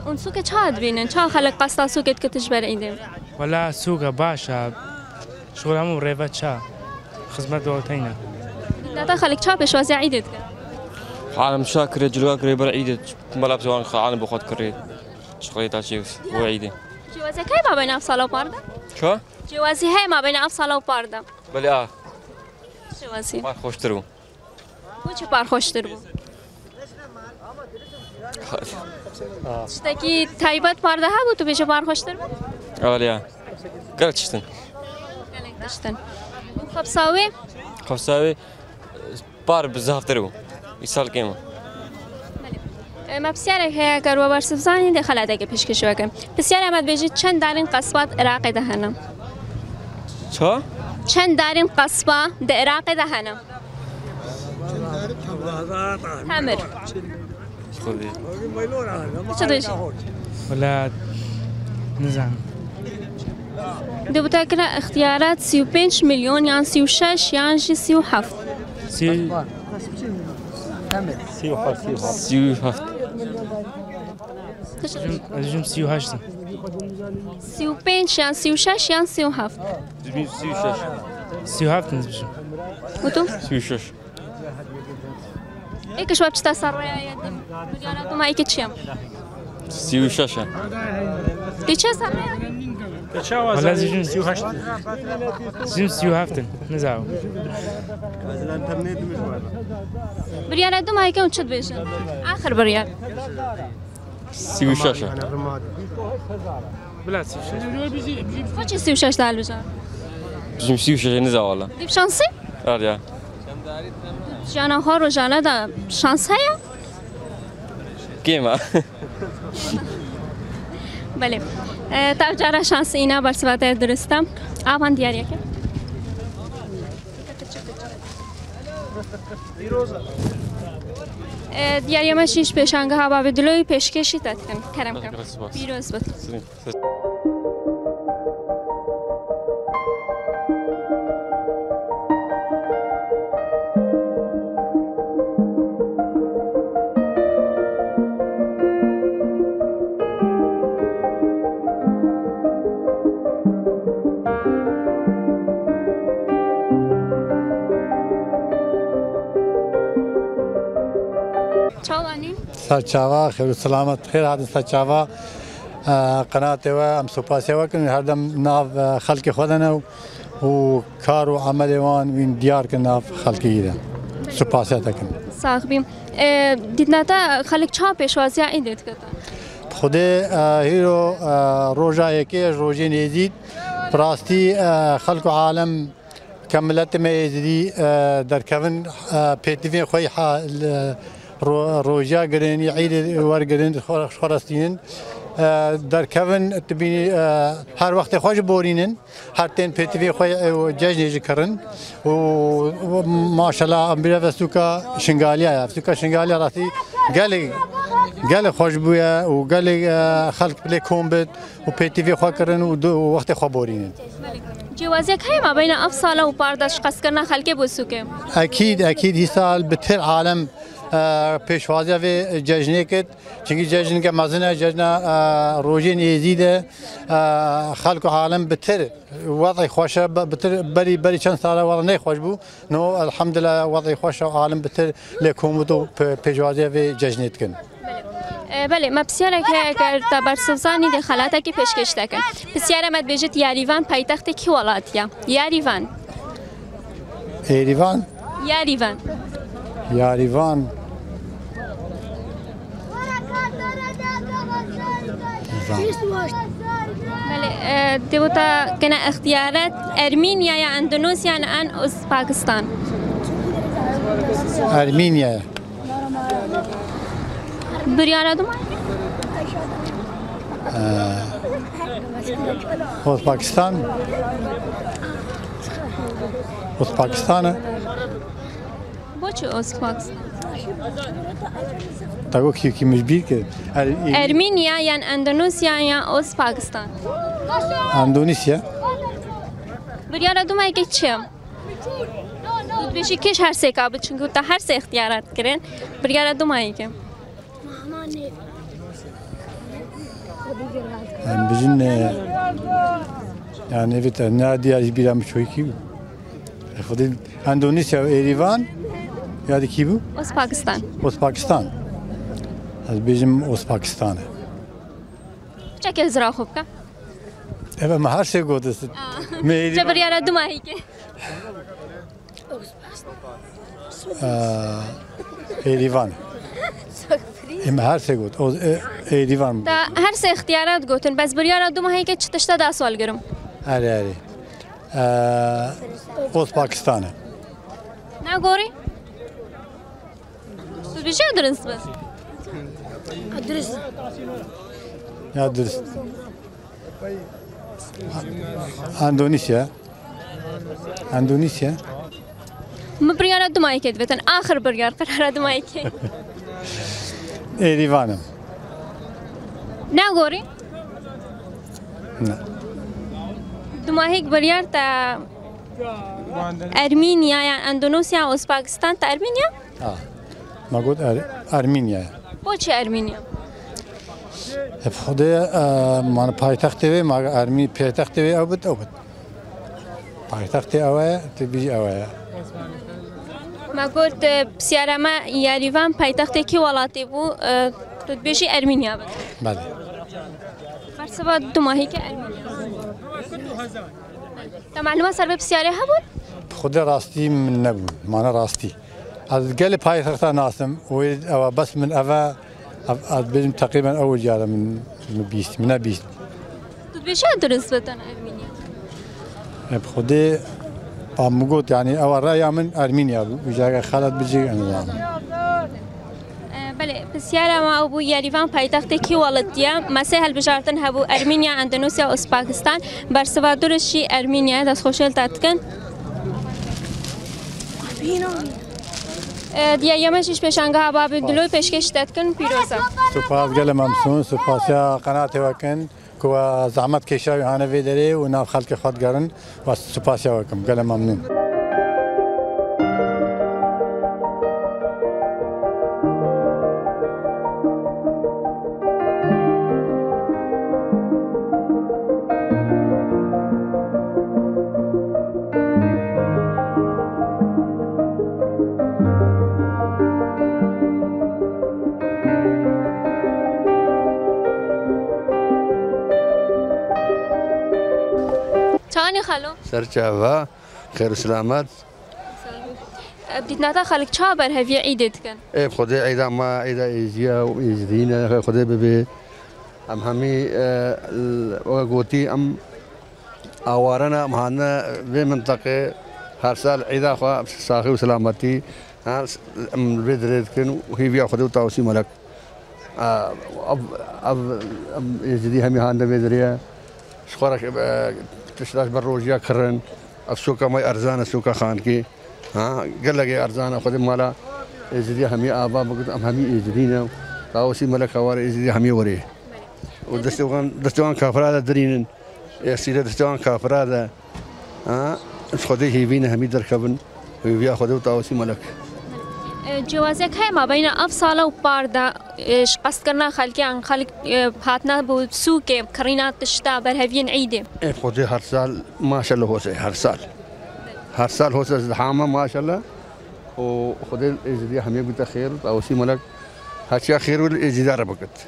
A: اون چات بینن چا خەلک قاستا سوکت کە تش بەرە ئیدێ
Q: ولا سوقا باشا. شغل همو ريفا تشا. خدمة دوتينا
A: داتا خەلک چا پێشوازی عیدت کرد
P: عالم شاكر جلوك كري بر عيد ملاب زوان عالم بخوت كري. شغلي تاچي وعيدي
A: جیوازەکەی ما بین ئەف ساڵە و پاردە
P: شو؟
A: جیوازی هەیە ما بین ئەف ساڵە و پاردە
P: بلي آه.
A: جیوازی
P: ما Bu
A: chi parxoshdir bu? Ishdagi taybat pardaha bu tumisha parxoshdirmi? Aliya. Galchishtin. Galchishtin. Bu
P: xapsavi? Xapsavi par
A: bizaftir bu.
P: Misal kema. مبسیار که اگر
A: و بر سبزانی ده خلاده که پیش کشو کن بسیار احمد بیجی چند دارین قصبات عراق دهنم
P: چه؟
A: چند دارین قصبه ده عراق دهنم
P: حامر
A: شكون تدريشي
Q: ولا نزعم
A: دو تقرا اختيارات سيو بينش مليون يعني 36 شاش يعني 37.
Q: حفظ
P: سيو
Q: سيو حفظ
A: سيو حفظ جم سيو هاشتن
P: سيو بينش شش
Q: سيو شاش
A: يعني
P: سيو
A: حفظ Ekishib chiqasizlarmi? Dunyoda سر 33
P: yoshim. Necha
A: sarmoya? حالا
Q: زیجون کی و هشت زیجون سی هفتن نزاو
A: بریار دو مایی که اون چد بیشن آخر بریار
P: سی و
Q: بلا سی
A: و شش خوچی
P: سی و شش دل بجن
A: نزاو شانسی؟
P: جانا
A: ها رو جنا ده شانس هیا؟
P: گیم
A: ها بله. تا جارا شانس اینا بر سبت درستم. آبان دیار یکی. دیاریم شیش پیشانگه ها با ویدلوی پیشکشی داد کنم کرم. کرم بیروز بود.
R: سرچاوا خیر و سلامت خیر هات سرچاوا قناة و ام سپاسی وکن هر دم ناف خلق خودنا و کار و عمل وان وین دیار کن ناف خلقی ایران سپاسی تکن
A: صاحبیم دیدناتا خلک چا پیشوازی این دید کتن
R: خود هیرو روژا یکی روژی نیزید. براستی خلق عالم كملت ما يزدي دركفن بيتفين خوي روجا قرين عيد ورقرين خرستين دركفن تبيني هر وقت خوش بورينن هر تين بيتفي خوي جاجني جكرن وما شاء الله آم بلا سوكا شنغاليا سوكا شنغاليا راسي قال قال خوش بويا وقال خلق بلي كومبت وبيتفي خو كرن ووقت خو بورينن
A: جوازی که ما بین افصال و پارداش قصد کردن خلک بسوکه.
R: أكيد أكيد هي سال بتر عالم پیشوازی و جشنی کد چونکه جشن که مزنه جشن روزین یزیده خلق عالم بتر. وضع خوشه بتر بری بری چند سال وضع نه خوش بو. نو الحمد لله وضع خوشه عالم بتر لکومتو پیشوازی و جشنیت کن
A: بله ما بسیاره که اگر تبرسوزانی دخلاته که پیشکش دکن بسیاره مد بیجت یاریوان پایتخت کی ولاتیا؟ یاریوان.
R: ایریوان؟
A: یاریوان.
R: یاریوان
A: بله دیوتا کنه اختیارات ارمینیا یا اندونوسیا ان از پاکستان.
R: ارمینیا.
A: بریارا دوم
R: از پاکستان. از پاکستان.
A: بچه از Tabii
R: ki ikimiz bir ki. Ermenya
A: yani Endonezya ya Oz Pakistan. Endonezya.
R: Bir
A: yara dumay geçim. Beşi keş her şey kabul çünkü da her şey ihtiyarat kirin. Bir yara dumay e ki.
R: Yani bizim yani evet ne diye bir amç yok ki. Endonezya, Erivan, یاد کی بود؟
A: از پاکستان
R: از پاکستان از بیجم از
A: پاکستانه چکل زرا خوب که؟
R: اما ما هر شی گود است
A: میری جبر یارا دو
R: ماهی که ایریوان اما هر شی گود
A: ایریوان دا هر سه اختیارات گوتن بس بر یارا دو ماهی که چتشتا دا سوال گرم
R: آره آره از پاکستانه
A: نه گوری؟ تو بیشی درنس بس
S: درست
R: Ya dürüst. Endonezya. Endonezya.
A: ما هایی که دوتن آخر بریار قرار دوم هایی که
R: Erivan'ım.
A: نه گوری
R: Ne.
A: دوم هایی بریار تا ارمینیا یا اندونوسیا از پاکستان تا ارمینیا
R: Ha. Er, Ermeniya.
A: با چه ارمینیا
R: Hep xode man paytaxtı ve mag Ermeni paytaxtı ve abut abut. Paytaxtı avaya tabi avaya.
A: ما گفت بسیاره ما یاریوان پایتخت کی ولاتی بو تو بیشی ارمینیا بود
R: Bale.
A: فرسبا دو ماهی که ارمینیا تا معلومه سر به بسیاره ها بود
R: خود راستی من نبود من راستی از گل پایتخت ناسم و أو بس من اوا از بیم تقریبا أول جارة من من بیست من بیست
A: تو بیشی درست بتن ارمینیا
R: hep خود پامگوت یعنی اول رای من ارمینیا بود بجای خالد بجی انجام
A: بله بسیاره ما أو بو یاریوان پایتخت کی ولاتیا مسیح هل بجارتن هبو ارمینیا اندونوسیا از پاکستان برسوا درشی ارمینیا دست خوشل دیەمەش پێشنگە هابابن دلۆ
R: پێشکەش دەتکن پیرۆزە سوپاس گەلە مەمسون سوپاسیا قەناتێوەکەن کووە زەحمەت کێشاوی هاانەوێ دەرێ و ناو خەڵکی خۆتگەرن وە سوپاسیاوەکەم
A: گەلە مەمنون.
L: سرچاوا خیر و سلامت.
A: بديت ناتا خلق چابر هفي عيدت كان
L: ای خدای عیدا ما عیدا ایزیا و ایزدین خدای ببی. ام همی و گوتی ام آوارنا مهانا في منطقة. هر سال عيدا خوا ساخي وسلامتي ام بدريد كن وهي بيا خدو تاوسي ملك اب اب اب يزدي همي هاندا بدريا شخورك تشلاش بر روزیا کرن اب سوکا مای ارزان سوکا خان کی۔ ها گل لگے ارزان خود مالا ازدی ہمی آبا بگت ام ہمی ازدی نہ۔ تاوسی ملک اوار ازدی ہمی وری و دستوان دستوان کافرا درینن اسیر دستوان کافرا ها خود هیوین همی درکبن۔ وی بیا خود تاوسی
A: ملک۔ جوازه که ما بین اف سالا و پار دا قصد کرنا خلکی ان خلک هاتنا بو سو کے کرینا تشتا بر هفین
L: عیده خودی هر سال ماشاءالله سے هر سال۔ هر سال ہو هوسه ازدحامه ماشاءالله و خودی ازدی همه بیتا خیر او اسی ملک هچیا خیر و ازدی ربکت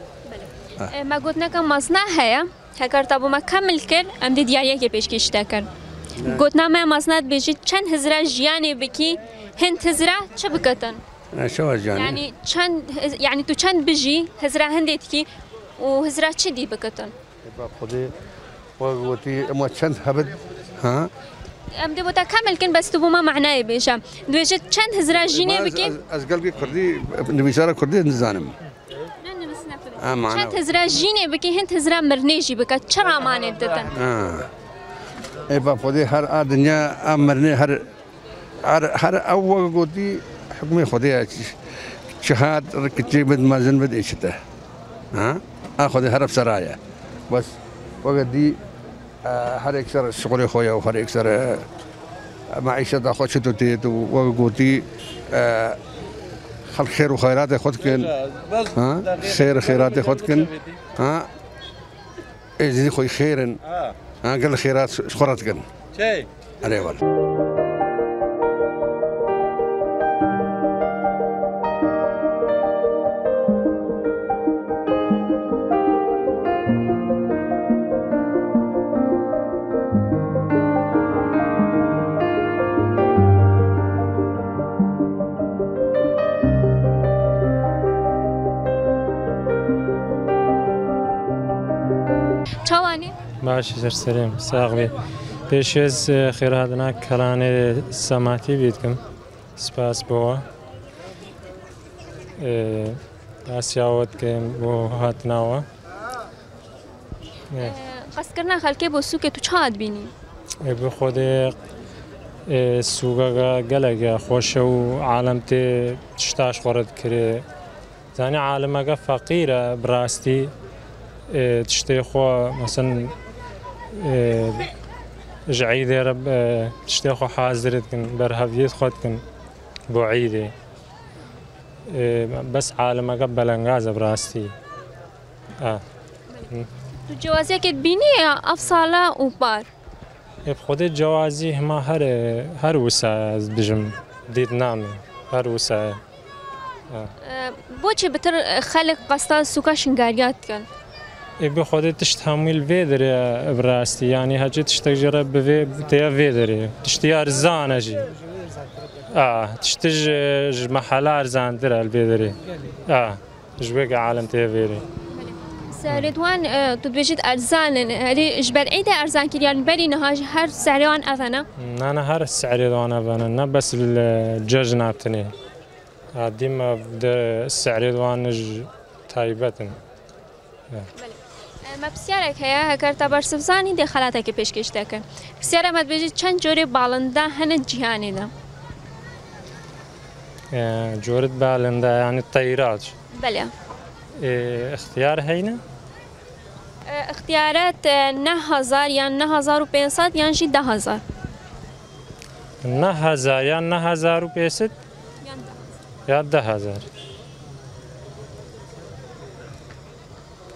A: ما گوتنا که ہے ہے کرتا بو ما کمل کرد ام دی کے پیش پیشکش کرد۔ گوتنا ما مصنع بيجي چند هزرا جياني بكي هند هزرا چه بكتن
L: شو جاني
A: يعني چند يعني تو چند بيجي هزرا هندت كي وهزرا چه دي بكتن
L: خدي وقوتي ما چند هبد؟ ها؟
A: ام دي بوتا كمل كن بس تبو ما معناه بيجا دوجه چند هزرا جيني بكي
L: از قلبي كردي نبيسارة كردي نزانم.
A: چند هزرا جيني بكي هند هزرا مرنيجي بكا چرا مانه دتن؟
L: آه. خدي هر آ دنيا امرني هر هر اول قوتي حكمي خدي شهاد ركتي بد مازن بد ايشته ها اخذ هرب سرايا بس وقت دي هر أكثر شغلي خويا وهر أكثر معيشة اخذ شتو تيت وقوتي خلق خير وخيرات خدكن ها خير خيرات خدكن ها ايزي خوي خيرا ანგელ ხერაც
O: სხვარადგან
L: ჩე არევარ
A: ჩავანი.
Q: باشی سرسریم ساق بی پێشێز خێرهاتنا کەلانێ سەماتی بیتکەم سپاس بۆەوە ئاسیاوت کەم بۆ هاتناوە.
A: قصد كرنا خلقي بو سوق تو چاد بيني
Q: بە خۆدێ سوگەگە گەلێگە خۆشە و عالم تێ تشتاش خۆرت کرێ. زانانی عالمەگە فەقیرە بڕاستی. تشتێ خۆ مەسن ji عیدێ رە شتێ خۆ حازرتکن بەرهەویت خۆتکن بۆ عیدێ بەس عالمەکە بەلەنگازە بڕاستی
A: تو جوازيك بيني افصاله وبار
Q: خودێ جیاوازی هەما هەر هەر وسە بژم دیت نامێ هەر وسایە
A: بۆچی بتر خەلق قەستا سوکا شنگاریات کەن
Q: بێ خۆدێ تشت hecî tiştek ji re bivê têya vê derê tiştî erzan e jî. Tiştî ji mehela erzandir el vê derê ji wê alem tê vêrê
A: رضوان تو بيجيت ارزان هذه جبر عيد ارزان كريان بري نهاج هر سعريان اذنا
Q: أنا هر السعري وانا فانا نا بس الجاج نابتني ديما السعري وأنا تايبتن
A: ئەمە پرسیارێک هەیە هەکەر تا بەرسزانی دێخەلاتێکی پێشکەش دەکەن. پرسیار ئەمە بێژیت چەند جۆری باڵندا هەنە جیهانیدا
Q: جۆرت باڵندایانی تەیراج.
A: بەێ
Q: اختیار هەینە؟
A: اختیارەت نهزار یان 1500 یانژی دههزار
Q: نهزار یان 1500 یا دههزار.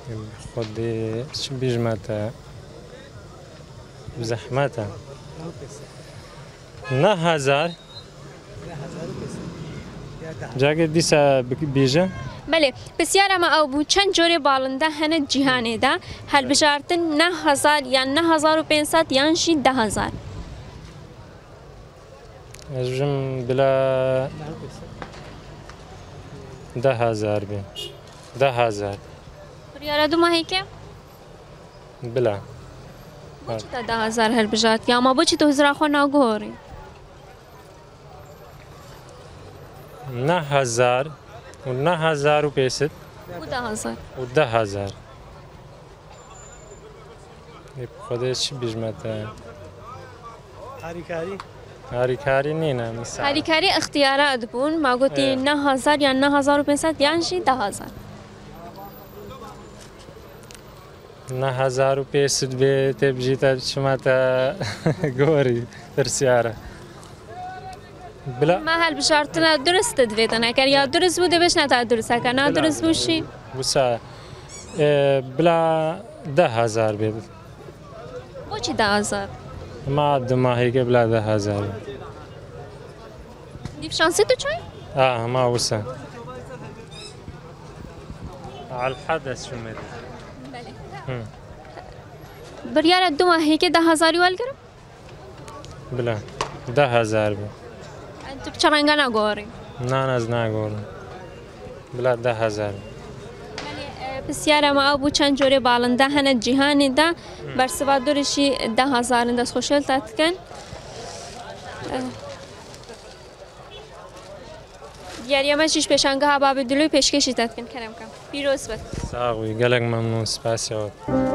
Q: خۆی چ بیژماتە زەحماتە نهزار جاگە دیسە
A: بێژە؟ بەێ پرسیار ئەمە ئەو بوو چەند جۆرێ باڵندە هەنە جیهانێدا هەلبژارتن نهزار یان 1500 یانشی دهزار.
Q: ئەژم بلا دهزار بێ
A: دهزار. بریارە دوما هەیەکێ؟
Q: بلا.
A: داهزار هەربژات یاما بۆچی دۆزراخۆ
Q: ناگۆڕی نهزار و نهزار و
A: پێست
Q: و دهزار خۆدە چی بژمەتە
B: هاریکاری؟
Q: هاریکاری
A: نینە هاریکاری ئەختیارات بوون ماگوتی نهزار یان 500
Q: یانشی دهزار. و پیست بی تبجیتا شما تا گوری پرسیاره بلا
A: ما هل بجارتنا درست دویدن اگر یا درست بوده بش نه تا درست اگر نه درست بوشی
Q: وسا بلا ده هزار بید
A: بو چی ده هزار
Q: ما دماغی که بلا ده هزار
A: دیف شانسی تو چوی؟
Q: آه ما وسا على الحدث شو مدري
A: بریارە دووە هێکێ دههزاری وەلگرم
Q: بلا دههزار
A: بوو. چە ڕەنگە
Q: ناگۆڕی. نانەز ناگۆڕم. بلا دههزار پرسیارەمە
A: ئەو بوو چەند جۆرێ باڵندا هەنە جیهانیدا بەرسبا دوورشی دههزارن دەستخۆشێل تا تکەن. ده هزارن دست خوشل تاتکن دیاری اما شیش پیشنگه ها باب دلوی پیشکشی تاتکن کرم کم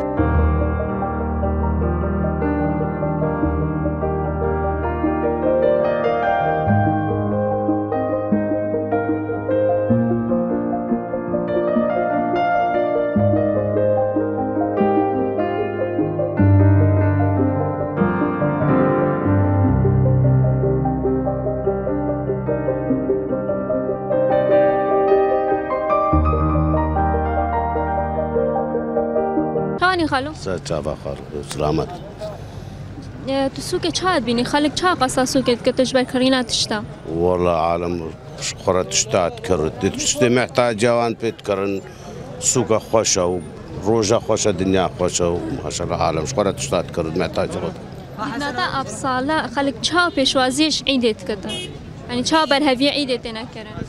T: خار سلامت.
A: تو سوق چاد بینی؟ خالق چا قصا سوقت که تجبر کرینات تشتا
T: والله عالم خورت اشتات کرد. تشتی محتاج جوان پیت کرن. سوق خوشه و روژه خوشه دنیا خوشه و ماشاءالله عالم خورت اشتات کرد محتاج خود.
A: نادا ابصالا خالق چا پیشوازیش عیدت کده. یعنی چا بر هوی عیدت نکرد.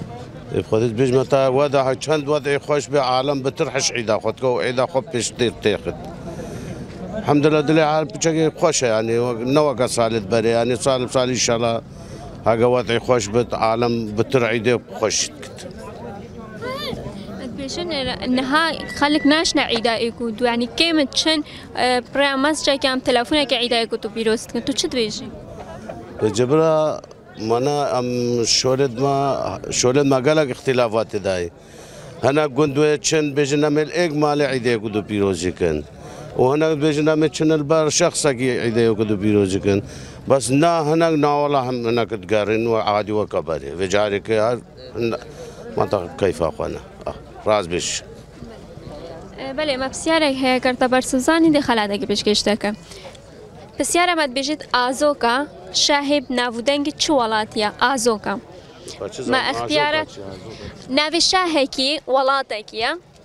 T: خودت بجمتا وضع چند وضع خوش به عالم بترحش عيدا خود کو عيدا خود پیش تیر الحمدلله د حال په چې خوش یعنی نو کا سالت بر یعنی سال سال ان شاء الله هغه وضع خوش بت عالم بترعيده خوش
A: شن انها خلك ناشنا عيدائي كود يعني كيما شن برا مسجا كام تلفونك عيدائي كود بيروست كنت تشد بيجي
T: جبرا منا ام شورد ما شورد ما قالك اختلافات داي هنا قندوه شن بيجنا مل ايق مال عيدائي كود بيروزي كنت وهنا بجنا مل چن البار شخصا كي عيدة كدو بيروزي كن بس نا هنا نا والله هم هنا كتقارن وعادي وكبري كي ما تعرف كيف أخوانا؟ راز بش
A: بله ما بسیاره هیا کرتا برسوزانی دی خلاده که پیشکش دکه بسیاره مد بجید آزوکا شاهب نابودنگ چه ولاتیا آزوکا؟ ما اختيارات ناوي شاهكي ولاتكيا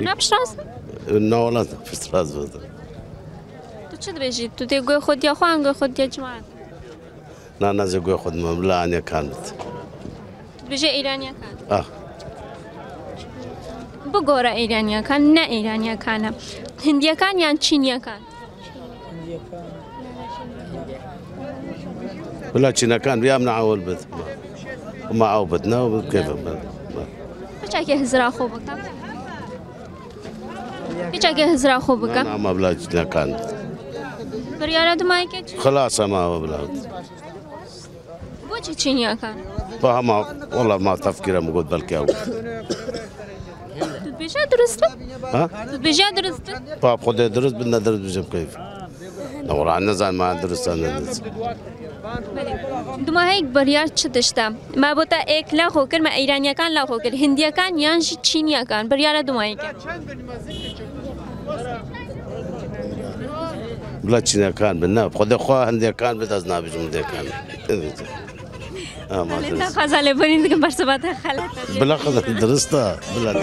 A: تا گو چينيا كان
T: باموچين بس باز زفر مجب كيف اخذ اني كان
A: وچی تا گو هار برسه باخا تو نبش راست
T: نه ولا فست راز بود
A: تو چه بيجي تو دی گوی خود یا خوان گوی خود یا جماعت
T: نه نه زگو خود مملا اني كانت
A: بيجي ايرانيا كان
T: اه
A: بگۆرە ئەیرانیەکان نە ئەیرانیەکانە هندیەکان یان چینیەکان
T: ولا چينا كان بيامنا عول بث وما عوبتنا وكيف
A: بچاکێ هزرا بکە
T: أنا ما بلا چينا كان
A: بریارە دمایکێت
T: خلاص ما بلا
A: بۆچی چینیەکان
T: فما والله ما تفكير موجود بالكي
A: بیشه درسته؟
T: ها؟
A: بیشه درسته؟
T: با خود درست بنا درست بجم کیف نقول نزان ما درست أنا
A: دما هیچ بریار چه داشته ما بوده ایک لاخو کرد ما ایرانیکان لاخو کرد هندیکان یانش چینیکان بریار دما هیچ
T: بلچینه چی بن؟ نه خود خوا هنده کان بده از نابجم ده کان.
A: خزاله بنید که بر سبات خلات
T: بلا خزاله درسته بلا.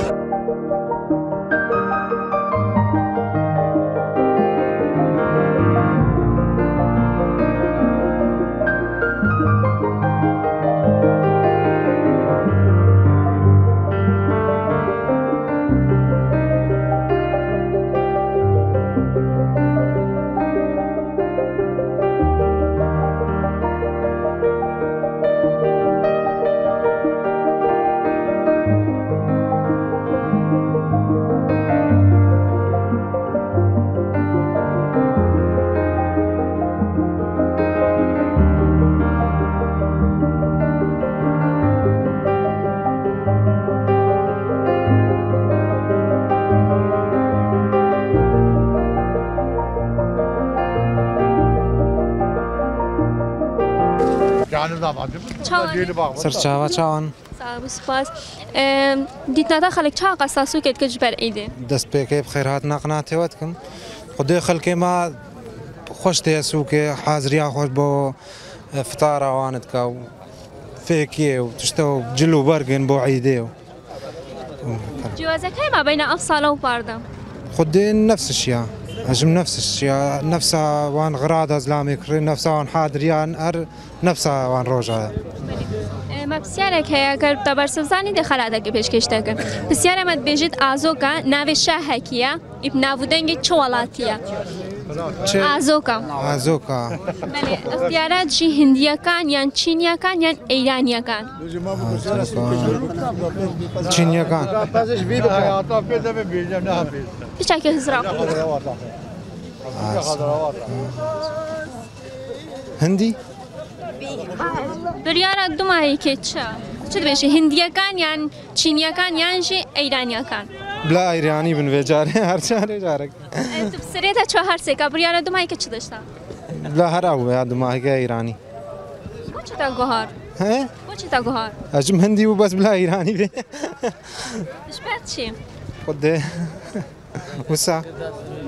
U: çawan. Sirçava çawan.
A: سپاس. دیتنا تا خلک چا قصاصو کې کې جبر
U: اېدی د سپېکې خیرات نه قناته وتکم خدای خلک ما خوش ته سو کې حاضریا خوش بو فطار وانت کا فيكي وتشتو جلو برقن بو عيدي جوازك
A: هي ما بين أفصال وباردة خدين نفس
U: الشيء هجم نفس الشيء. نفسها وان غراض هزلامي كري نفسها وان حادريان ار نفسها
A: وان روجا مپسیارێک هەیە گەر دەبەرسەزانی دەخەلاتەکە پێشکەشتەکە. پرسیارەمەت بێژیت ئازۆکە ناوێ شاهەکیە ئیب ناودەنگی چ وڵاتیە؟ ئازۆکە
U: ئازۆکە
A: اختیارات ژی هندیەکان یان چینیەکان یان ئەیرانیەکان
U: چینیەکان
A: پیچاکی هزرا
U: هەندی
A: بریارە دومایەکێ چە چ دەبێژی هندیەکان یان چینیەکان یانژی ئەیرانیەکان
U: بلا ئایرانی بنوێ جارێ هەرچارێ جارێک
A: سرێتە چه هەرسێکە بریارە دومایکە چ دەشتا
U: بلا هەر ئەو یا دماهگە ئیرانی
A: بۆچی تا گوهار
U: هێ
A: بۆچی تا گوهار
U: ئەجم هەندی و بەس بلا ئیرانی بێ
A: دشپێت چی
U: خودێ وسا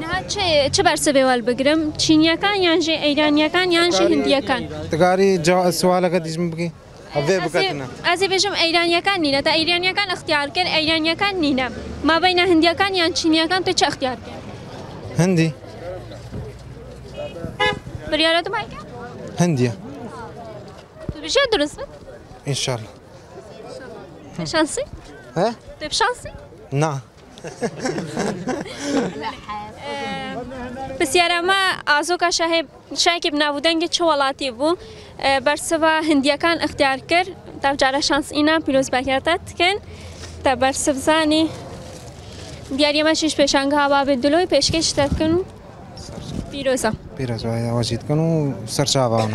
A: نها چه چه بەرسە بێوەل بگرم چینیەکان یانژێ ئەیرانیەکان یانژی هندیەکان
U: دەگاری سوالەکە دیژم بگی ئەvێ بکەنە
A: ئازی بێژم ئەیرانیەکان نینە تا ئەیرانیەکان اختیار کرد ئەیرانیەکان نینە ما بینە هندیەکان یان چینیەکان تو چه اختیار کرد
U: هەندی
A: بریارە دومایکە
U: هەندیە
A: بژێ درست؟
U: ئینشاءله
A: شانسی
U: ها؟
A: تو شانسی
U: نا <laughs> <laughs>
A: پرسیارەمە ئازۆکە شاهێ شایکی بناودەنگی چه وڵاتی بوو بەرسەوە هندیەکان اختیار کرد تاجارە شانس ئینا پیرۆزباکاتە تکەن تا بەرسەبزانی دیارەمە شش پێشانگە هاوا بێت دلۆی پێشکەش دەکەن و پیرۆزە
U: پیرەزوایە وەجیتکەن و سەرچاوان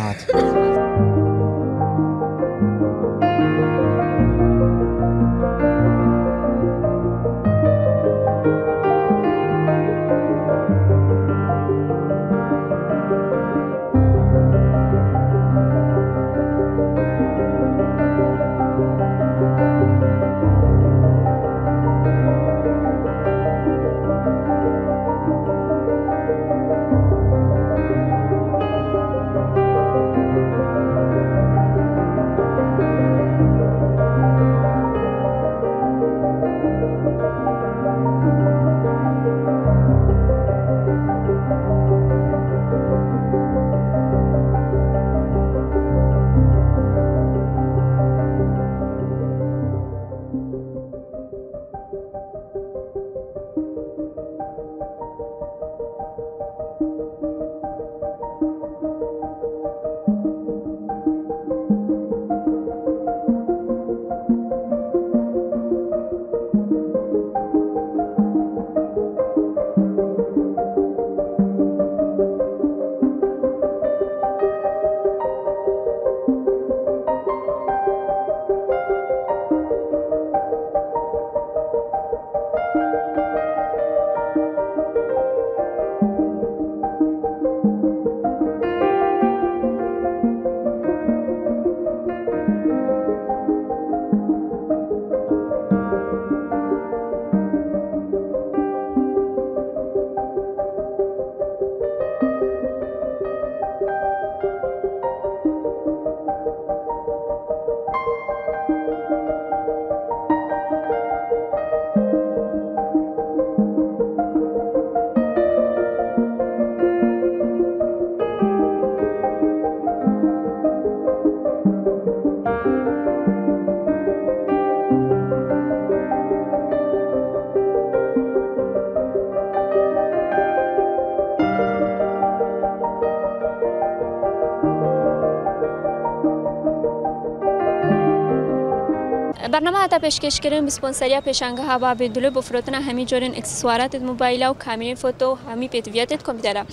U: هات.
A: برنامه هتا پیشکش کردن به سپانسریا پیشنگاه ها با بدلو بفروتن همی جورن اکسسوارات موبایل و کامرین فوتو همی پیتویات کامپیوتر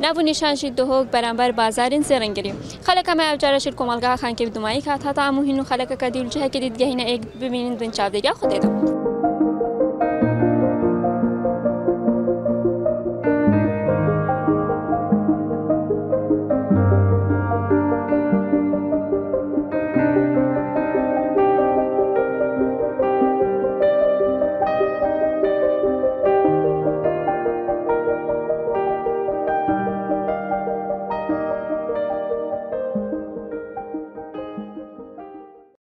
A: نو نشانشی دهوک برانبر بازار زرنگری خلک همه افجارش کمالگاه خان که بدمایی که تا تا امو هینو خلک کدیل جه که دیدگه اینا ایک ببینید بین چاودگاه خود